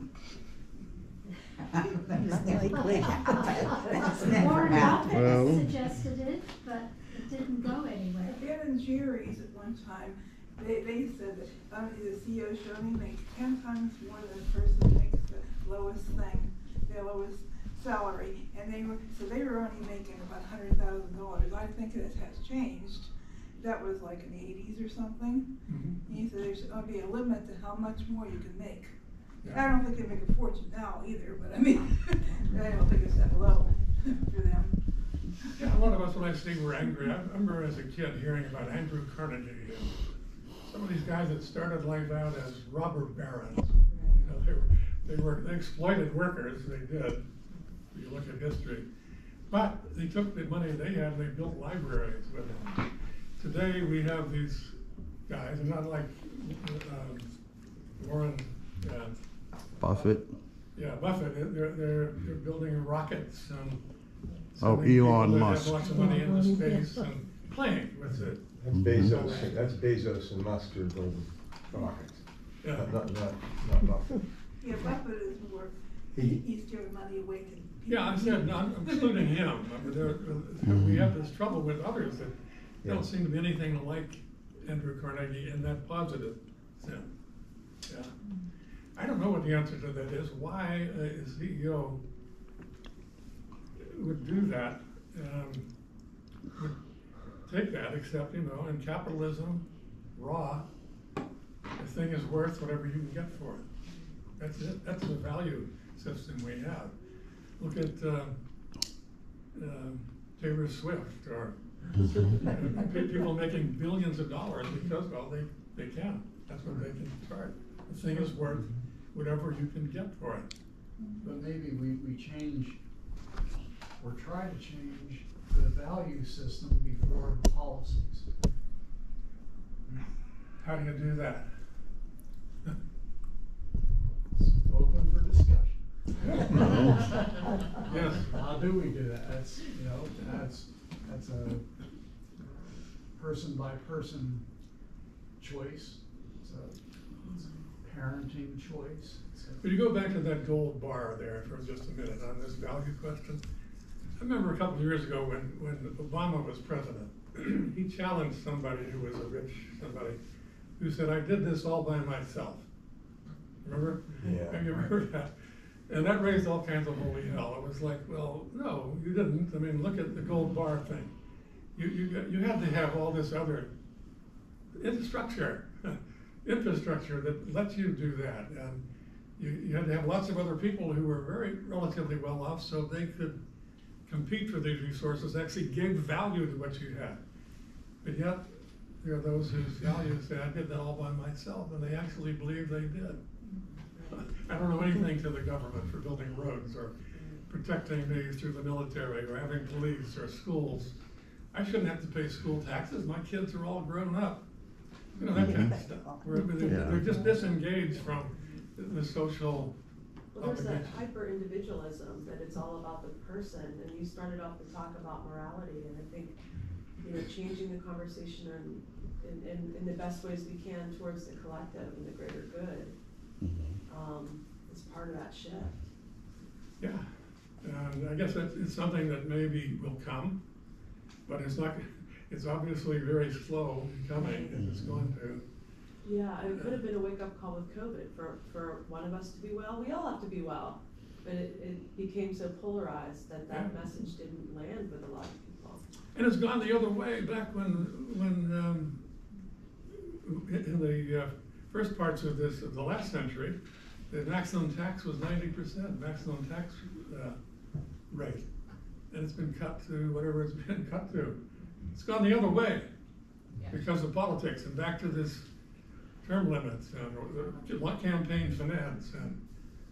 That's likely. That's never Warren happened. Well- suggested it, but it didn't go anywhere. Ben and Jerry's at one time, they, they said that, um, the CEO should only make ten times more than the person makes the lowest thing, their lowest salary. And they were, so they were only making about hundred thousand dollars. I think that has changed. That was like in the eighties or something. And he said there's gonna be a limit to how much more you can make. I don't think they make a fortune now either, but I mean, I don't think it's that low for them. Yeah, a lot of us, when I see we're angry, I remember as a kid hearing about Andrew Carnegie and some of these guys that started life out as robber barons. You know, they were, they were, they exploited workers, they did, if you look at history. But they took the money they had, and they built libraries with it. Today, we have these guys, and not like, um, Warren, uh, Buffett. yeah, Buffett, they're, they're, they're building rockets and. Oh, sending people Elon that have Musk. Lots of money into Elon, space and playing with it, That's Bezos, that's Bezos and Musk are building rockets. yeah. Not, not, not, not Buffett. Yeah, Buffett is more, He- he's giving money away to people. Yeah, I said, no, I'm excluding him, I mean, there, there- we have this trouble with others that Yeah. don't seem to be anything like Andrew Carnegie in that positive sense. Yeah. I don't know what the answer to that is, why a CEO would do that, um, would take that, except, you know, in capitalism, raw, the thing is worth whatever you can get for it. That's it, that's the value system we have. Look at, uh, um, Taylor Swift or uh, people making billions of dollars because, well, they, they can, that's what they can charge. The thing is worth whatever you can get for it. But maybe we, we change, or try to change the value system before the policies. How do you do that? Open for discussion. Yes. How do we do that? That's, you know, that's, that's a person by person choice. It's a, it's a parenting choice. It's a- But you go back to that gold bar there for just a minute on this value question. I remember a couple of years ago when, when Obama was president, he challenged somebody who was a rich somebody, who said, I did this all by myself. Remember? Yeah. Have you heard that? And that raised all kinds of holy hell. It was like, well, no, you didn't. I mean, look at the gold bar thing. You, you, you had to have all this other infrastructure, infrastructure that lets you do that. And you, you had to have lots of other people who were very relatively well off so they could compete for these resources, actually gave value to what you had. But yet, there are those whose values say, I did that all by myself, and they actually believe they did. I don't know anything to the government for building roads or protecting me through the military or having police or schools. I shouldn't have to pay school taxes, my kids are all grown up. You know, that kind of stuff. Where they're, Yeah. they're just disengaged from the social Well, there's that obligation. hyper individualism, that it's all about the person, and you started off to talk about morality, and I think, you know, changing the conversation and, in, in, in the best ways we can towards the collective and the greater good, mm-hmm. Um, part of that shift. Yeah, and I guess it's, it's something that maybe will come, but it's not, it's obviously very slow coming, and it's going to. Yeah, it could have been a wake-up call with COVID, for, for one of us to be well, we all have to be well. But it, it became so polarized that that Yeah. message didn't land with a lot of people. And it's gone the other way, back when, when, um, in in the, uh, first parts of this, of the last century, the maximum tax was ninety percent, maximum tax, uh, rate. And it's been cut to whatever it's been cut to. It's gone the other way because of politics and back to this term limits and or the what campaign finance and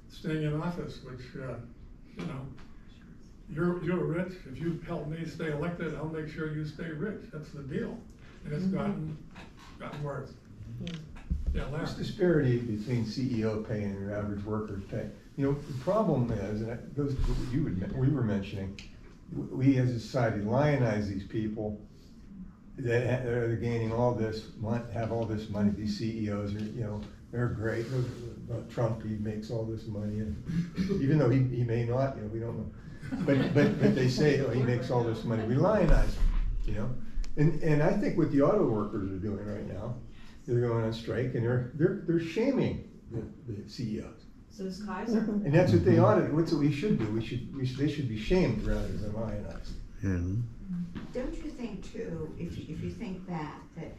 staying in office, which, uh, you know, you're, you're rich, if you help me stay elected, I'll make sure you stay rich, that's the deal. And it's gotten, gotten worse. Yeah, There's last, disparity between CEO pay and your average worker's pay. You know, the problem is, and it goes to what you would, we were mentioning, we as a society lionize these people that are gaining all this have all this money, these CEOs are, you know, they're great. Trump, he makes all this money, and even though he, he may not, you know, we don't know. But, but, but they say, oh, he makes all this money, we lionize him, you know? And, and I think what the auto workers are doing right now, they're going on strike and they're, they're, they're shaming the, the CEOs. So is Kaiser. And that's what they ought to, what's what we should do, we should, we should, they should be shamed rather than lionized. Yeah. Don't you think too, if you, if you think back, that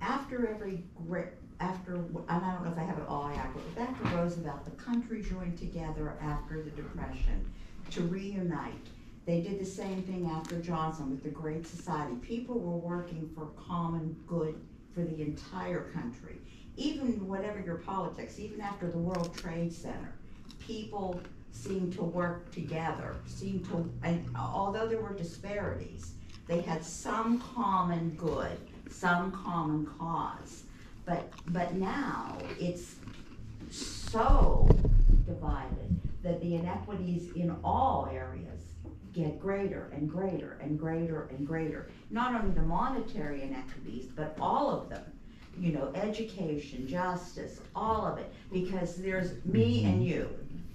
after every great, after, and I don't know if I have it all accurate, but after Roosevelt, the country joined together after the Depression to reunite. They did the same thing after Johnson with the Great Society. People were working for common good for the entire country. Even whatever your politics, even after the World Trade Center, people seemed to work together, seemed to, and although there were disparities, they had some common good, some common cause. But, but now, it's so divided that the inequities in all areas get greater and greater and greater and greater. Not only the monetary inequities, but all of them. You know, education, justice, all of it, because there's me mm-hmm. and you.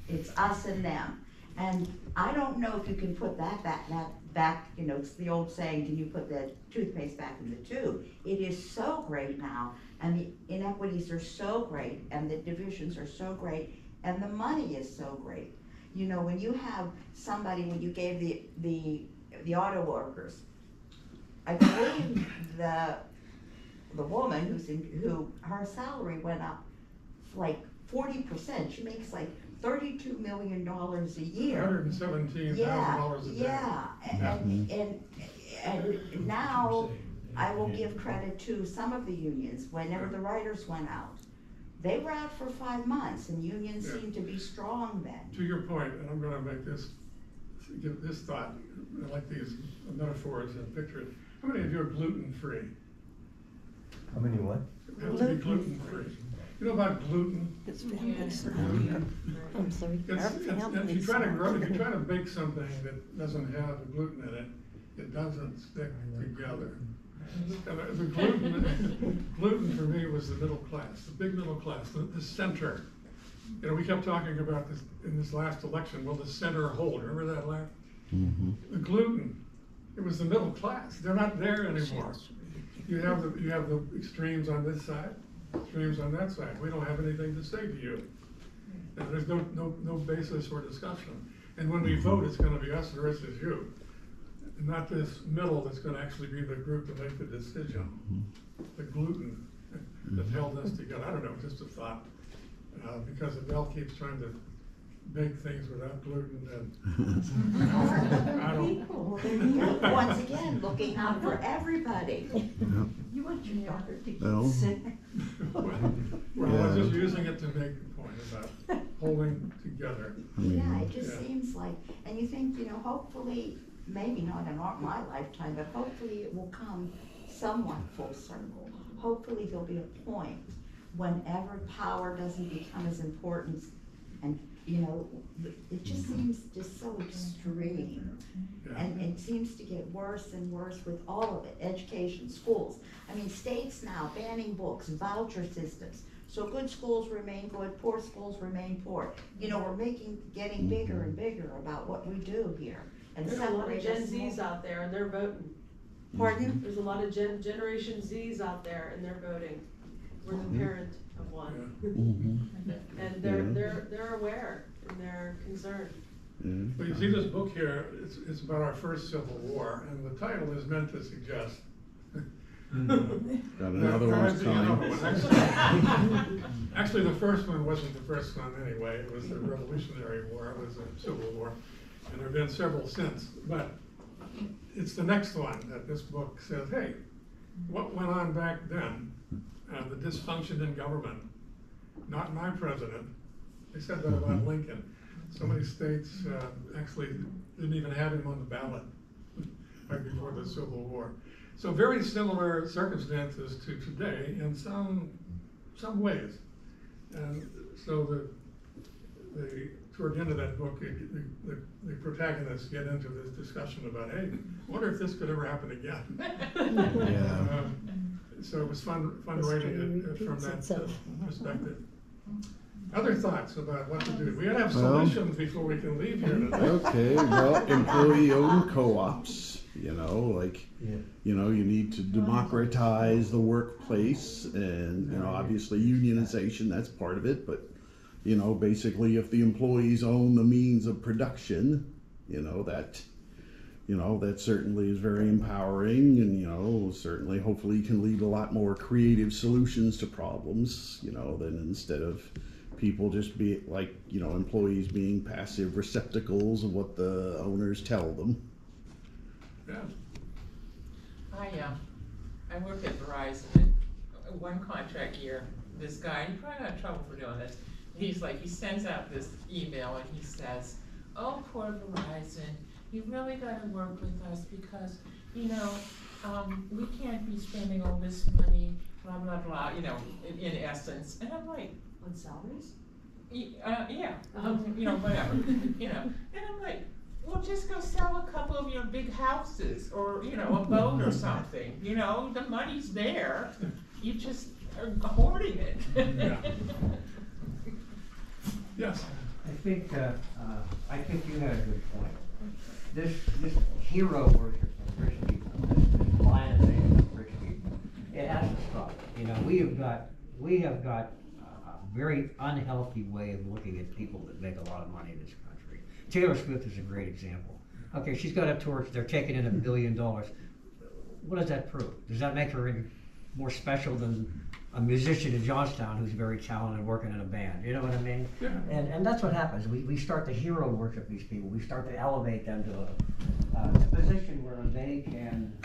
It's us and them. And I don't know if you can put that back, that back, you know, it's the old saying, can you put the toothpaste back in the tube? It is so great now, and the inequities are so great, and the divisions are so great, and the money is so great. You know, when you have somebody, when you gave the, the, the auto workers, I believe the, the woman who's in, who, her salary went up like forty percent, she makes like thirty-two million dollars a year. hundred and seventeen thousand Yeah, dollars a day. yeah, and, mm-hmm. and, and now I will give credit to some of the unions, whenever the writers went out. They were out for five months and unions Yeah. seemed to be strong then. To your point, and I'm gonna make this, give this thought, I like these metaphors and pictures. How many of you are gluten-free? How many what? Have to be gluten-free. You know about gluten? It's very families. I'm sorry. It's, our it's, if you families try to are- grow, if you try to bake something that doesn't have gluten in it, it doesn't stick together. And the- the gluten, gluten for me was the middle class, the big middle class, the, the center. You know, we kept talking about this in this last election, will the center hold? Remember that last? Mm-hmm. The gluten, it was the middle class. They're not there anymore. You have the, you have the extremes on this side, extremes on that side. We don't have anything to say to you. And there's no, no, no basis for discussion. And when we mm-hmm. vote, it's gonna be us versus you. Not this middle that's gonna actually be the group to make the decision. The gluten that held us together. I don't know, just a thought. Uh, because Adele keeps trying to bake things without gluten and. I don't. People, they're, once again, looking out for everybody. You want your daughter to Well. get sick? Well, I was just using it to make a point about holding together. Yeah, it just Yeah. seems like, and you think, you know, hopefully, maybe not in our, my lifetime, but hopefully it will come somewhat full circle. Hopefully there'll be a point whenever power doesn't become as important and, you know, it just mm-hmm. seems just so extreme. And it seems to get worse and worse with all of it, education, schools. I mean, states now banning books, voucher systems. So good schools remain good, poor schools remain poor. You know, we're making, getting bigger mm-hmm. and bigger about what we do here. And There's a lot of separate Gen us Zs more. out there and they're voting. Pardon? There's a lot of Gen, Generation Zs out there and they're voting. We're the mm-hmm. parent of one. Mhm. And they're, Yeah. they're, they're aware and they're concerned. Yeah. Mm-hmm. Well, you see this book here, it's, it's about our first Civil War, and the title is meant to suggest. Mm-hmm. Got another There one's be another coming. one. Actually- Actually, the first one wasn't the first one anyway, it was the Revolutionary War, it was the Civil War, and there've been several since. But it's the next one that this book says, hey, what went on back then, uh, the dysfunction in government, not my president. They said that about Lincoln. So many states, uh, actually didn't even have him on the ballot right before the Civil War. So very similar circumstances to today in some, some ways. And so the, the, toward the end of that book, the, the, the protagonists get into this discussion about, hey, I wonder if this could ever happen again. Yeah. Um, So it was fun, fun History writing it uh, from that uh, itself. perspective. Other thoughts about what to do? We gotta have Well- solutions before we can leave here today. Okay, well, employee-owned co-ops, you know, like, Yeah. you know, you need to democratize the workplace and, you know, obviously unionization, that's part of it, but, you know, basically if the employees own the means of production, you know, that, you know, that certainly is very empowering and, you know, certainly hopefully can lead a lot more creative solutions to problems, you know, than instead of people just be like, you know, employees being passive receptacles of what the owners tell them. Yeah. I, um, I worked at Verizon, and uh, one contract year, this guy, he probably got in trouble for doing this. He's like, he sends out this email and he says, oh, poor Verizon, you really gotta work with us because, you know, um, we can't be spending all this money, blah, blah, blah, you know, in, in essence. And I'm like, On salaries? Uh, yeah, Uh-huh. um, you know, whatever, you know, and I'm like, well, just go sell a couple of your big houses, or, you know, a boat or something, you know, the money's there, you just are hoarding it. Yeah. Yes, I think, uh, uh, I think you had a good point. This, this hero worship of rich people, this, this of rich people, it has to stop. You know, we have got, we have got a very unhealthy way of looking at people that make a lot of money in this country. Taylor Swift is a great example. Okay, she's got up towards, they're taking in a billion dollars. What does that prove? Does that make her more special than a musician in Johnstown who's very talented working in a band? You know what I mean? yeah. And, and that's what happens. We, we start to hero worship these people. We start to elevate them to a, uh, a position where they can,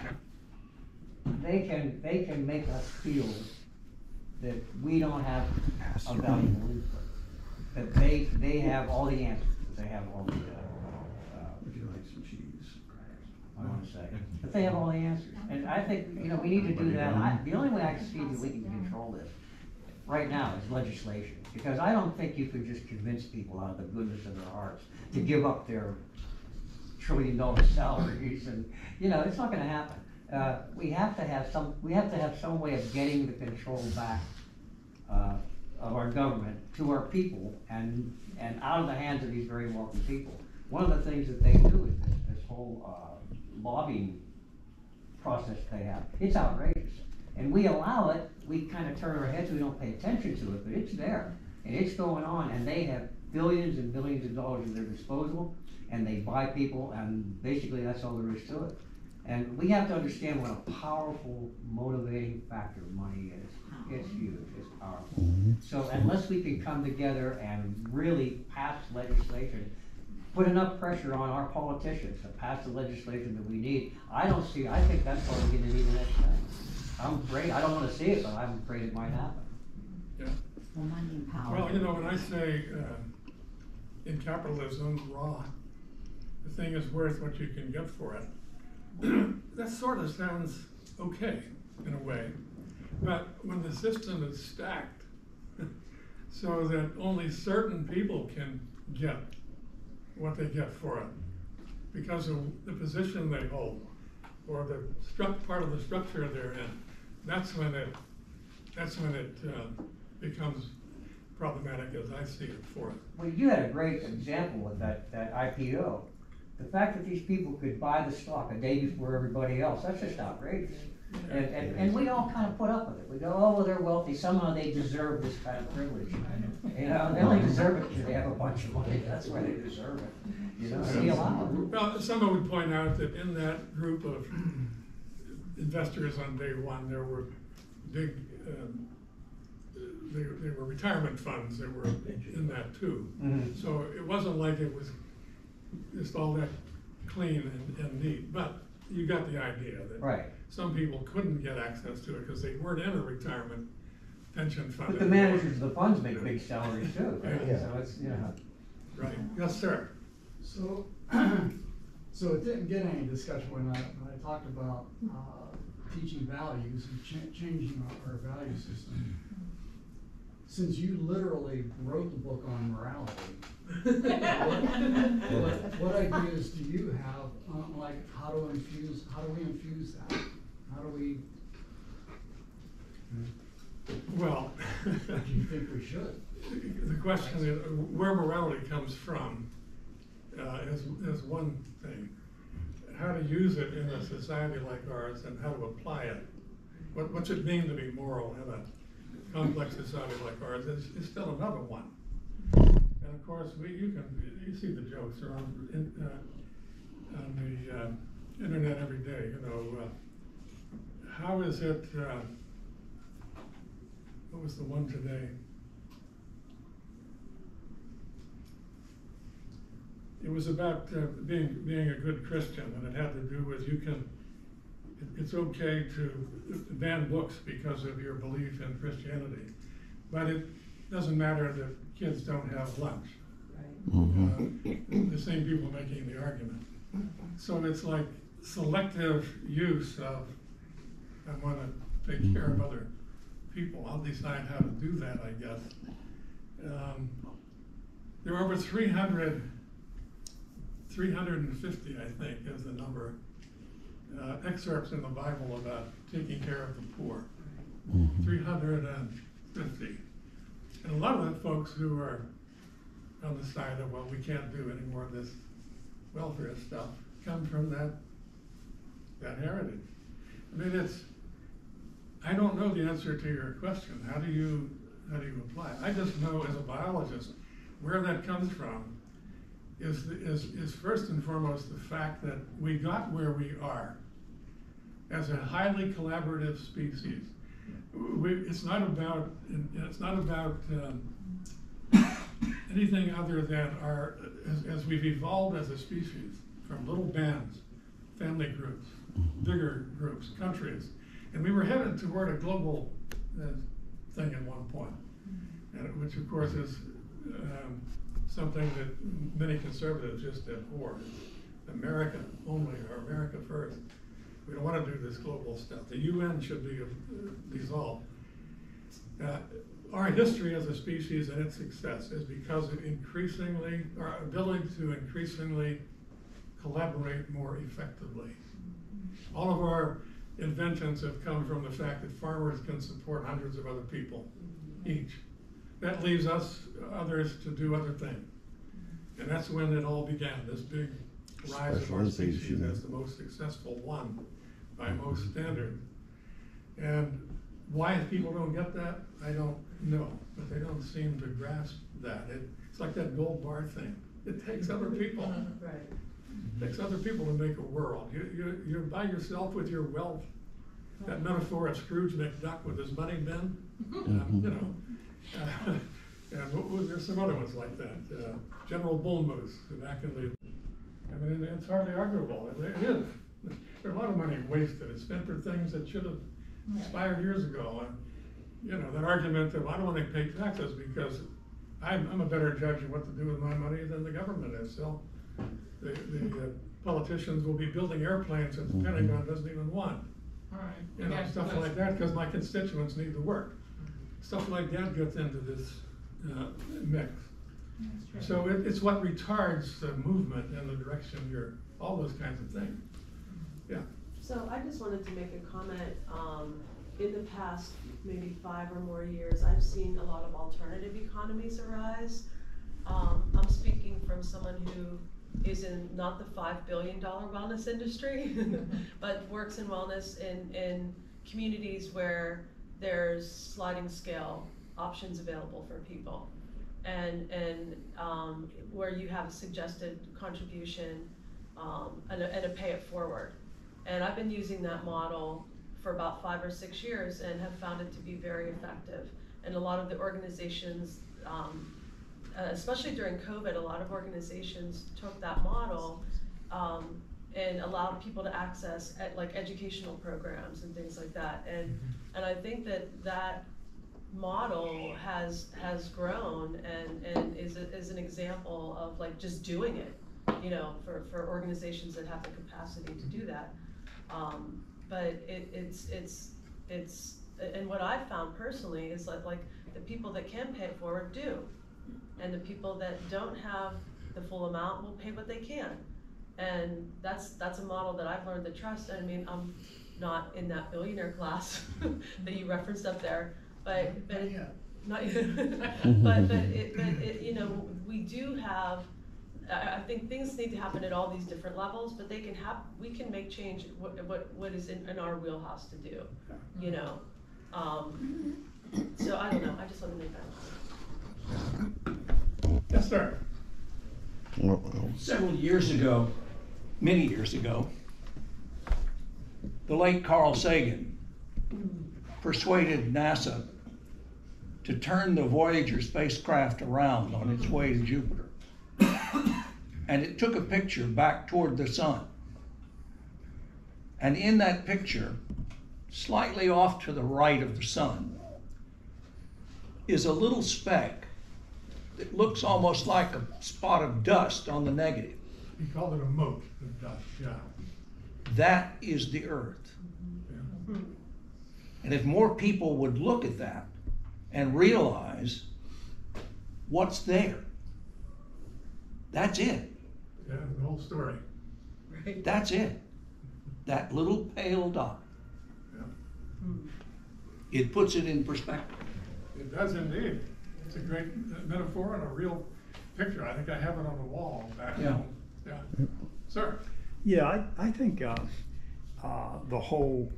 they can, they can make us feel that we don't have a valuable input. That they, they have all the answers. They have all the, uh, Would you like some cheese? I want to say, but they have all the answers. And I think, you know, we need to do that. I, the only way I can see that we can control this right now is legislation. Because I don't think you can just convince people out of the goodness of their hearts to give up their trillion dollar salaries and, you know, it's not gonna happen. Uh, we have to have some, we have to have some way of getting the control back, uh, of our government to our people and, and out of the hands of these very wealthy people. One of the things that they do is this, this whole, uh, lobbying process they have. It's outrageous. And we allow it, we kind of turn our heads, we don't pay attention to it, but it's there. And it's going on, and they have billions and billions of dollars at their disposal, and they buy people, and basically that's all there is to it. And we have to understand what a powerful motivating factor money is. It's huge, it's powerful. So unless we can come together and really pass legislation, put enough pressure on our politicians to pass the legislation that we need, I don't see, I think that's what we're gonna need the next time. I'm afraid, I don't wanna see it, but I'm afraid it might happen. Yeah. Well, money and power. Well, you know, when I say, uh, in capitalism, raw. The thing is worth what you can get for it. That sort of sounds okay in a way, but when the system is stacked so that only certain people can get what they get for it because of the position they hold or the struct, part of the structure they're in, that's when it, that's when it, uh, becomes problematic as I see it for it. Well, you had a great example with that, that IPO. The fact that these people could buy the stock a day before everybody else, that's just outrageous. And, and, and we all kind of put up with it. We go, oh, well, they're wealthy, somehow they deserve this kind of privilege. You know, they only deserve it because they have a bunch of money, that's why they deserve it. You know, and we allow it. Well, someone would point out that in that group of investors on day one, there were big, um, they, they were retirement funds that were in that too. Mhm. So it wasn't like it was just all that clean and, and neat, but you got the idea that Right. some people couldn't get access to it because they weren't in a retirement pension fund. But the anymore. managers of the funds make big salaries too, right? Yeah. So it's, you know. Right, yes, sir. So, so it didn't get any discussion when I, when I talked about, uh, teaching values and cha- changing our, our value system. Since you literally wrote the book on morality, what, what, what ideas do you have on like how to infuse, how do we infuse that? How do we, Well. do you think we should? The question is, where morality comes from, uh, is, is one thing. How to use it in a society like ours and how to apply it. What, what's it mean to be moral in a complex society like ours is, is still another one. And of course, we, you can, you see the jokes around, in, uh, on the, uh, internet every day, you know, uh, how is it, uh, what was the one today? It was about uh, being, being a good Christian, and it had to do with you can, it's okay to ban books because of your belief in Christianity. But it doesn't matter that kids don't have lunch. Uh, The same people making the argument. So it's like selective use of, I wanna take care of other people, I'll decide how to do that, I guess. Um, There are over three hundred 350, I think, is the number, uh, excerpts in the Bible about taking care of the poor. 350. And a lot of the folks who are on the side of, well, we can't do any more of this welfare stuff, come from that, that heritage. I mean, it's, I don't know the answer to your question. How do you, how do you apply it? I just know as a biologist, where that comes from is, is, is first and foremost the fact that we got where we are as a highly collaborative species. We, it's not about, it's not about, um, anything other than our, as, as we've evolved as a species, from little bands, family groups, bigger groups, countries, and we were headed toward a global uh, thing at one point. point, and which of course is um, something that many conservatives just abhor. America only, or America first. We don't want to do this global stuff. The UN should be uh, dissolved. Uh, Our history as a species and its success is because of increasingly, our ability to increasingly collaborate more effectively. All of our inventions have come from the fact that farmers can support hundreds of other people each. That leaves us, others, to do other things. And that's when it all began, this big rise of our species as the most successful one by most standards. And why people don't get that, I don't know, but they don't seem to grasp that. It, it's like that gold bar thing. It takes other people. Right. It takes other people to make a world. You, you, you're by yourself with your wealth. That metaphor of Scrooge McDuck with his money bin, um, you know. Uh, And what was, there's some other ones like that. Uh, General Bull Moose, back in the, I mean, it's hardly arguable. It it is. There's a lot of money wasted. It's spent for things that should have expired years ago. And, you know, that argument that, well, I don't want to pay taxes because I'm, I'm a better judge of what to do with my money than the government is, so. The, the uh, politicians will be building airplanes that the Pentagon doesn't even want. Alright. You know, stuff like that, cause my constituents need the work. Stuff like that gets into this, uh, mix. So it, it's what retards the movement in the direction you're, all those kinds of things. Yeah, So I just wanted to make a comment, um, in the past, maybe five or more years, I've seen a lot of alternative economies arise. Um, I'm speaking from someone who is in not the five billion dollar wellness industry, but works in wellness in, in communities where there's sliding scale options available for people. And, and, um, where you have a suggested contribution, um, and a, and a pay it forward. And I've been using that model for about five or six years and have found it to be very effective. And a lot of the organizations, um, uh, especially during COVID, a lot of organizations took that model um, and allowed people to access at, like educational programs and things like that. And and I think that that model has has grown and and is a, is an example of like just doing it, you know, for for organizations that have the capacity to do that. Um, but it, it's it's it's and what I've found personally is that like the people that can pay it forward do, and the people that don't have the full amount will pay what they can, and that's that's a model that I've learned to trust. I mean, I'm not in that billionaire class that you referenced up there, but but not yet. but but it but it you know we do have. I, I think things need to happen at all these different levels, but they can have, we can make change what, what, what is in, in our wheelhouse to do, you know? Um, so I don't know, I just wanna make that. yes, sir. Well, well, Several years ago, many years ago, the late Carl Sagan persuaded NASA to turn the Voyager spacecraft around on its way to Jupiter. And it took a picture back toward the sun. And in that picture, slightly off to the right of the sun, is a little speck that looks almost like a spot of dust on the negative. He called it a mote of dust, yeah. That is the earth. yeah. And if more people would look at that and realize what's there, that's it. Yeah, the whole story. Right. That's it. That little pale dot. Yeah. It puts it in perspective. It does indeed. It's a great metaphor and a real picture. I think I have it on the wall back Yeah. home. Yeah. Sir? Yeah, I, I think uh, uh, the whole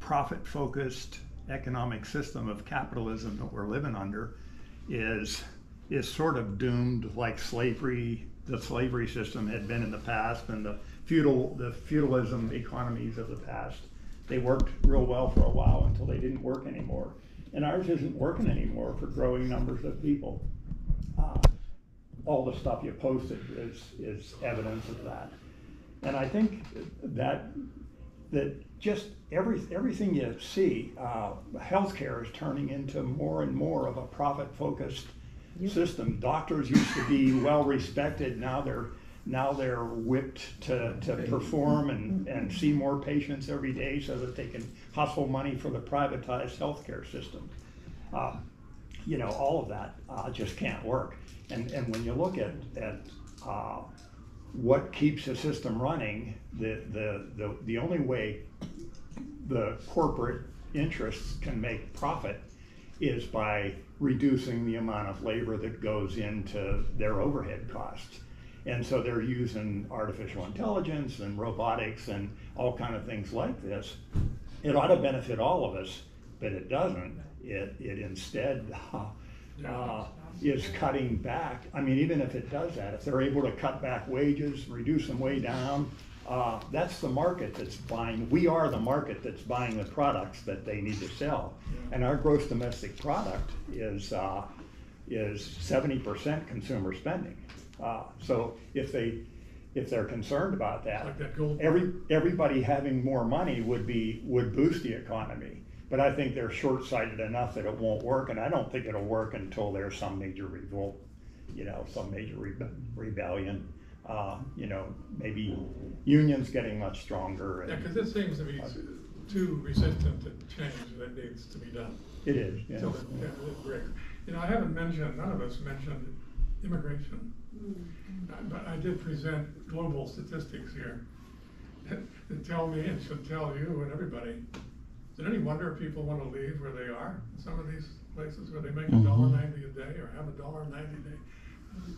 profit focused economic system of capitalism that we're living under is is sort of doomed like slavery the slavery system had been in the past and the feudal the feudalism economies of the past. They worked real well for a while until they didn't work anymore. And ours isn't working anymore for growing numbers of people. Uh, all the stuff you posted is is evidence of that. And I think that that just every everything you see, uh, healthcare is turning into more and more of a profit-focused system. Doctors used to be well respected. Now they're now they're whipped to, to perform and, and see more patients every day so that they can hustle money for the privatized healthcare system. Uh, you know, all of that uh, just can't work. And, and when you look at, at uh, what keeps the system running, the, the, the, the only way the corporate interests can make profit is by reducing the amount of labor that goes into their overhead costs. And so they're using artificial intelligence and robotics and all kind of things like this. It ought to benefit all of us, but it doesn't. It, it instead uh, is cutting back. I mean, even if it does that, if they're able to cut back wages, reduce them way down, uh, that's the market that's buying. We are the market that's buying the products that they need to sell. And our gross domestic product is uh, is seventy percent consumer spending. Uh, so if they if they're concerned about that, Like that gold. every everybody having more money would be would boost the economy. But I think they're short-sighted enough that it won't work, and I don't think it'll work until there's some major revolt, you know, some major rebe- rebellion. Uh, you know, maybe unions getting much stronger. Yeah, because it seems to be too resistant to change that needs to be done. It is, yeah. Till it, yeah, it breaks. You know, I haven't mentioned, none of us mentioned immigration. Uh, But I did present global statistics here that tell me and should tell you and everybody. Is it any wonder people want to leave where they are? in Some of these places where they make a dollar ninety a day or have a dollar ninety a day.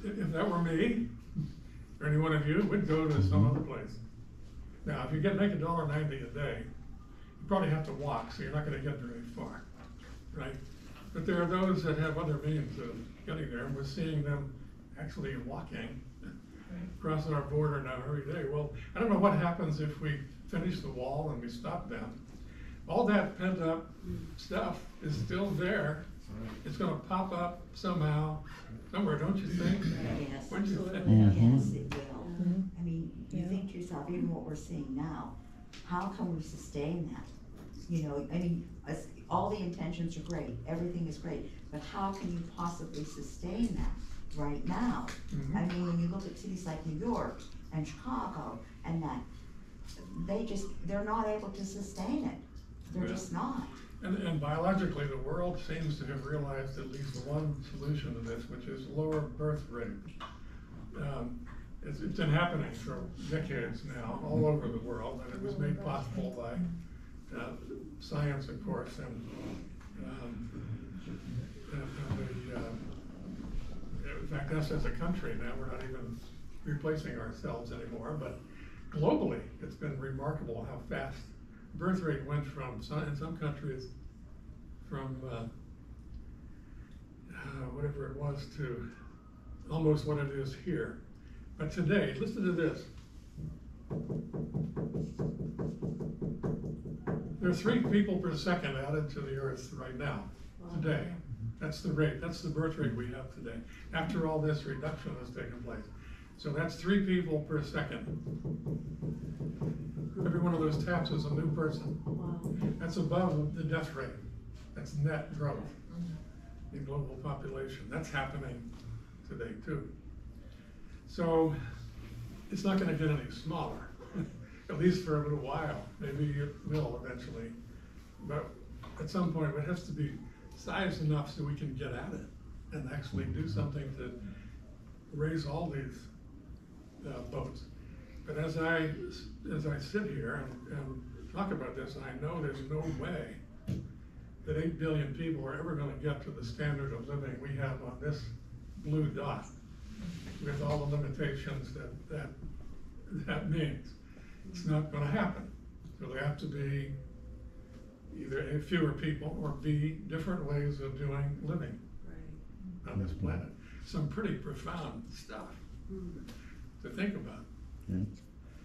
If if that were me, or any one of you, we'd go to some mm-hmm. other place. Now, if you get, make a dollar ninety a day, you probably have to walk, so you're not gonna get very far, right? But there are those that have other means of getting there, and we're seeing them actually walking across our border now every day. Well, I don't know what happens if we finish the wall and we stop them. All that pent up mm. stuff is still there. It's gonna pop up somehow, somewhere, don't you think? Yes, What do you think? yes, it will. I mean, you think to yourself, even what we're seeing now, how can we sustain that? You know, I mean, as- all the intentions are great, everything is great, but how can you possibly sustain that right now? Mhm. I mean, when you look at cities like New York and Chicago and that, they just, they're not able to sustain it. They're Yeah. just not. And, and biologically, the world seems to have realized at least one solution to this, which is lower birth rate. Um, It's, it's been happening for decades now, all over the world, and it was made possible by, uh, science, of course, and, um, and the, uh, in fact, us as a country now, we're not even replacing ourselves anymore, but globally, it's been remarkable how fast birth rate went from, some, in some countries, from, uh, uh, whatever it was to almost what it is here. But today, listen to this. There are three people per second added to the earth right now, today. That's the rate, that's the birth rate we have today, after all this reduction has taken place. So that's three people per second. Every one of those taps is a new person. That's above the death rate. That's net growth in global population. That's happening today too. So it's not gonna get any smaller, at least for a little while. Maybe it will eventually. But at some point, it has to be sized enough so we can get at it and actually do something to raise all these uh, boats. But as I, as I sit here and, and talk about this, I know there's no way that eight billion people are ever gonna get to the standard of living we have on this blue dot with all the limitations that, that, that means. It's not gonna happen. So there have to be either A, fewer people or B, different ways of doing living on this planet. Some pretty profound stuff to think about. Yeah.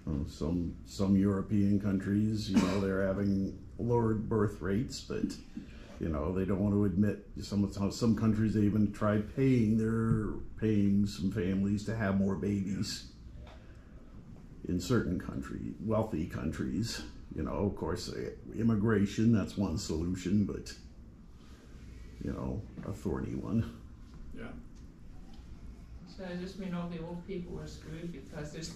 Well, some some European countries, you know, they're having lowered birth rates, but you know they don't want to admit. Some some countries they even try paying their paying some families to have more babies. In certain country, wealthy countries, you know, of course, eh, immigration that's one solution, but you know, a thorny one. Yeah. So does this mean all the old people are screwed because there's,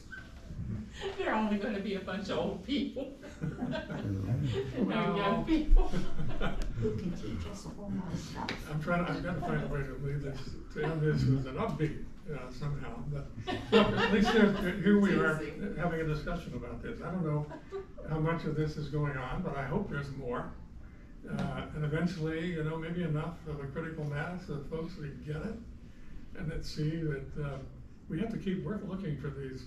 there are only gonna be a bunch of old people? And no young people? Who can teach us a whole lot of stuff. I'm trying, to- I've got to find a way to leave this, to end this with an upbeat uh, somehow, but at least there's, here we are having a discussion about this. I don't know how much of this is going on, but I hope there's more. Uh, and eventually, you know, maybe enough of a critical mass of folks that get it and that see that, uh, we have to keep work, looking for these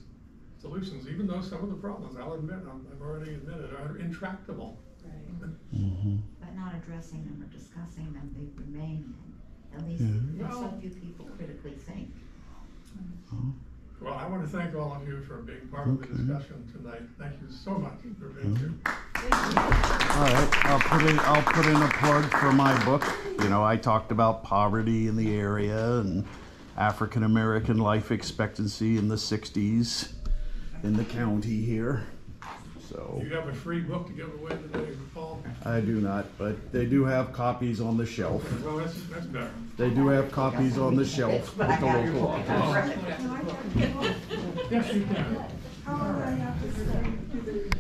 solutions, even though some of the problems, I'll admit, I'm- I've already admitted, are intractable. Right. But not addressing them or discussing them, they remain, at least, Yeah. that so Well- few people critically think. Well, I want to thank all of you for being part of the discussion tonight. Thank you so much for being here. All right, I'll put in, I'll put in a plug for my book. You know, I talked about poverty in the area and African American life expectancy in the sixties in the county here. So You have a free book to give away today, Paul? I do not, but they do have copies on the shelf. Well, that's, that's better. They do have copies on the shelf at the local book. office. Yes, you can. How long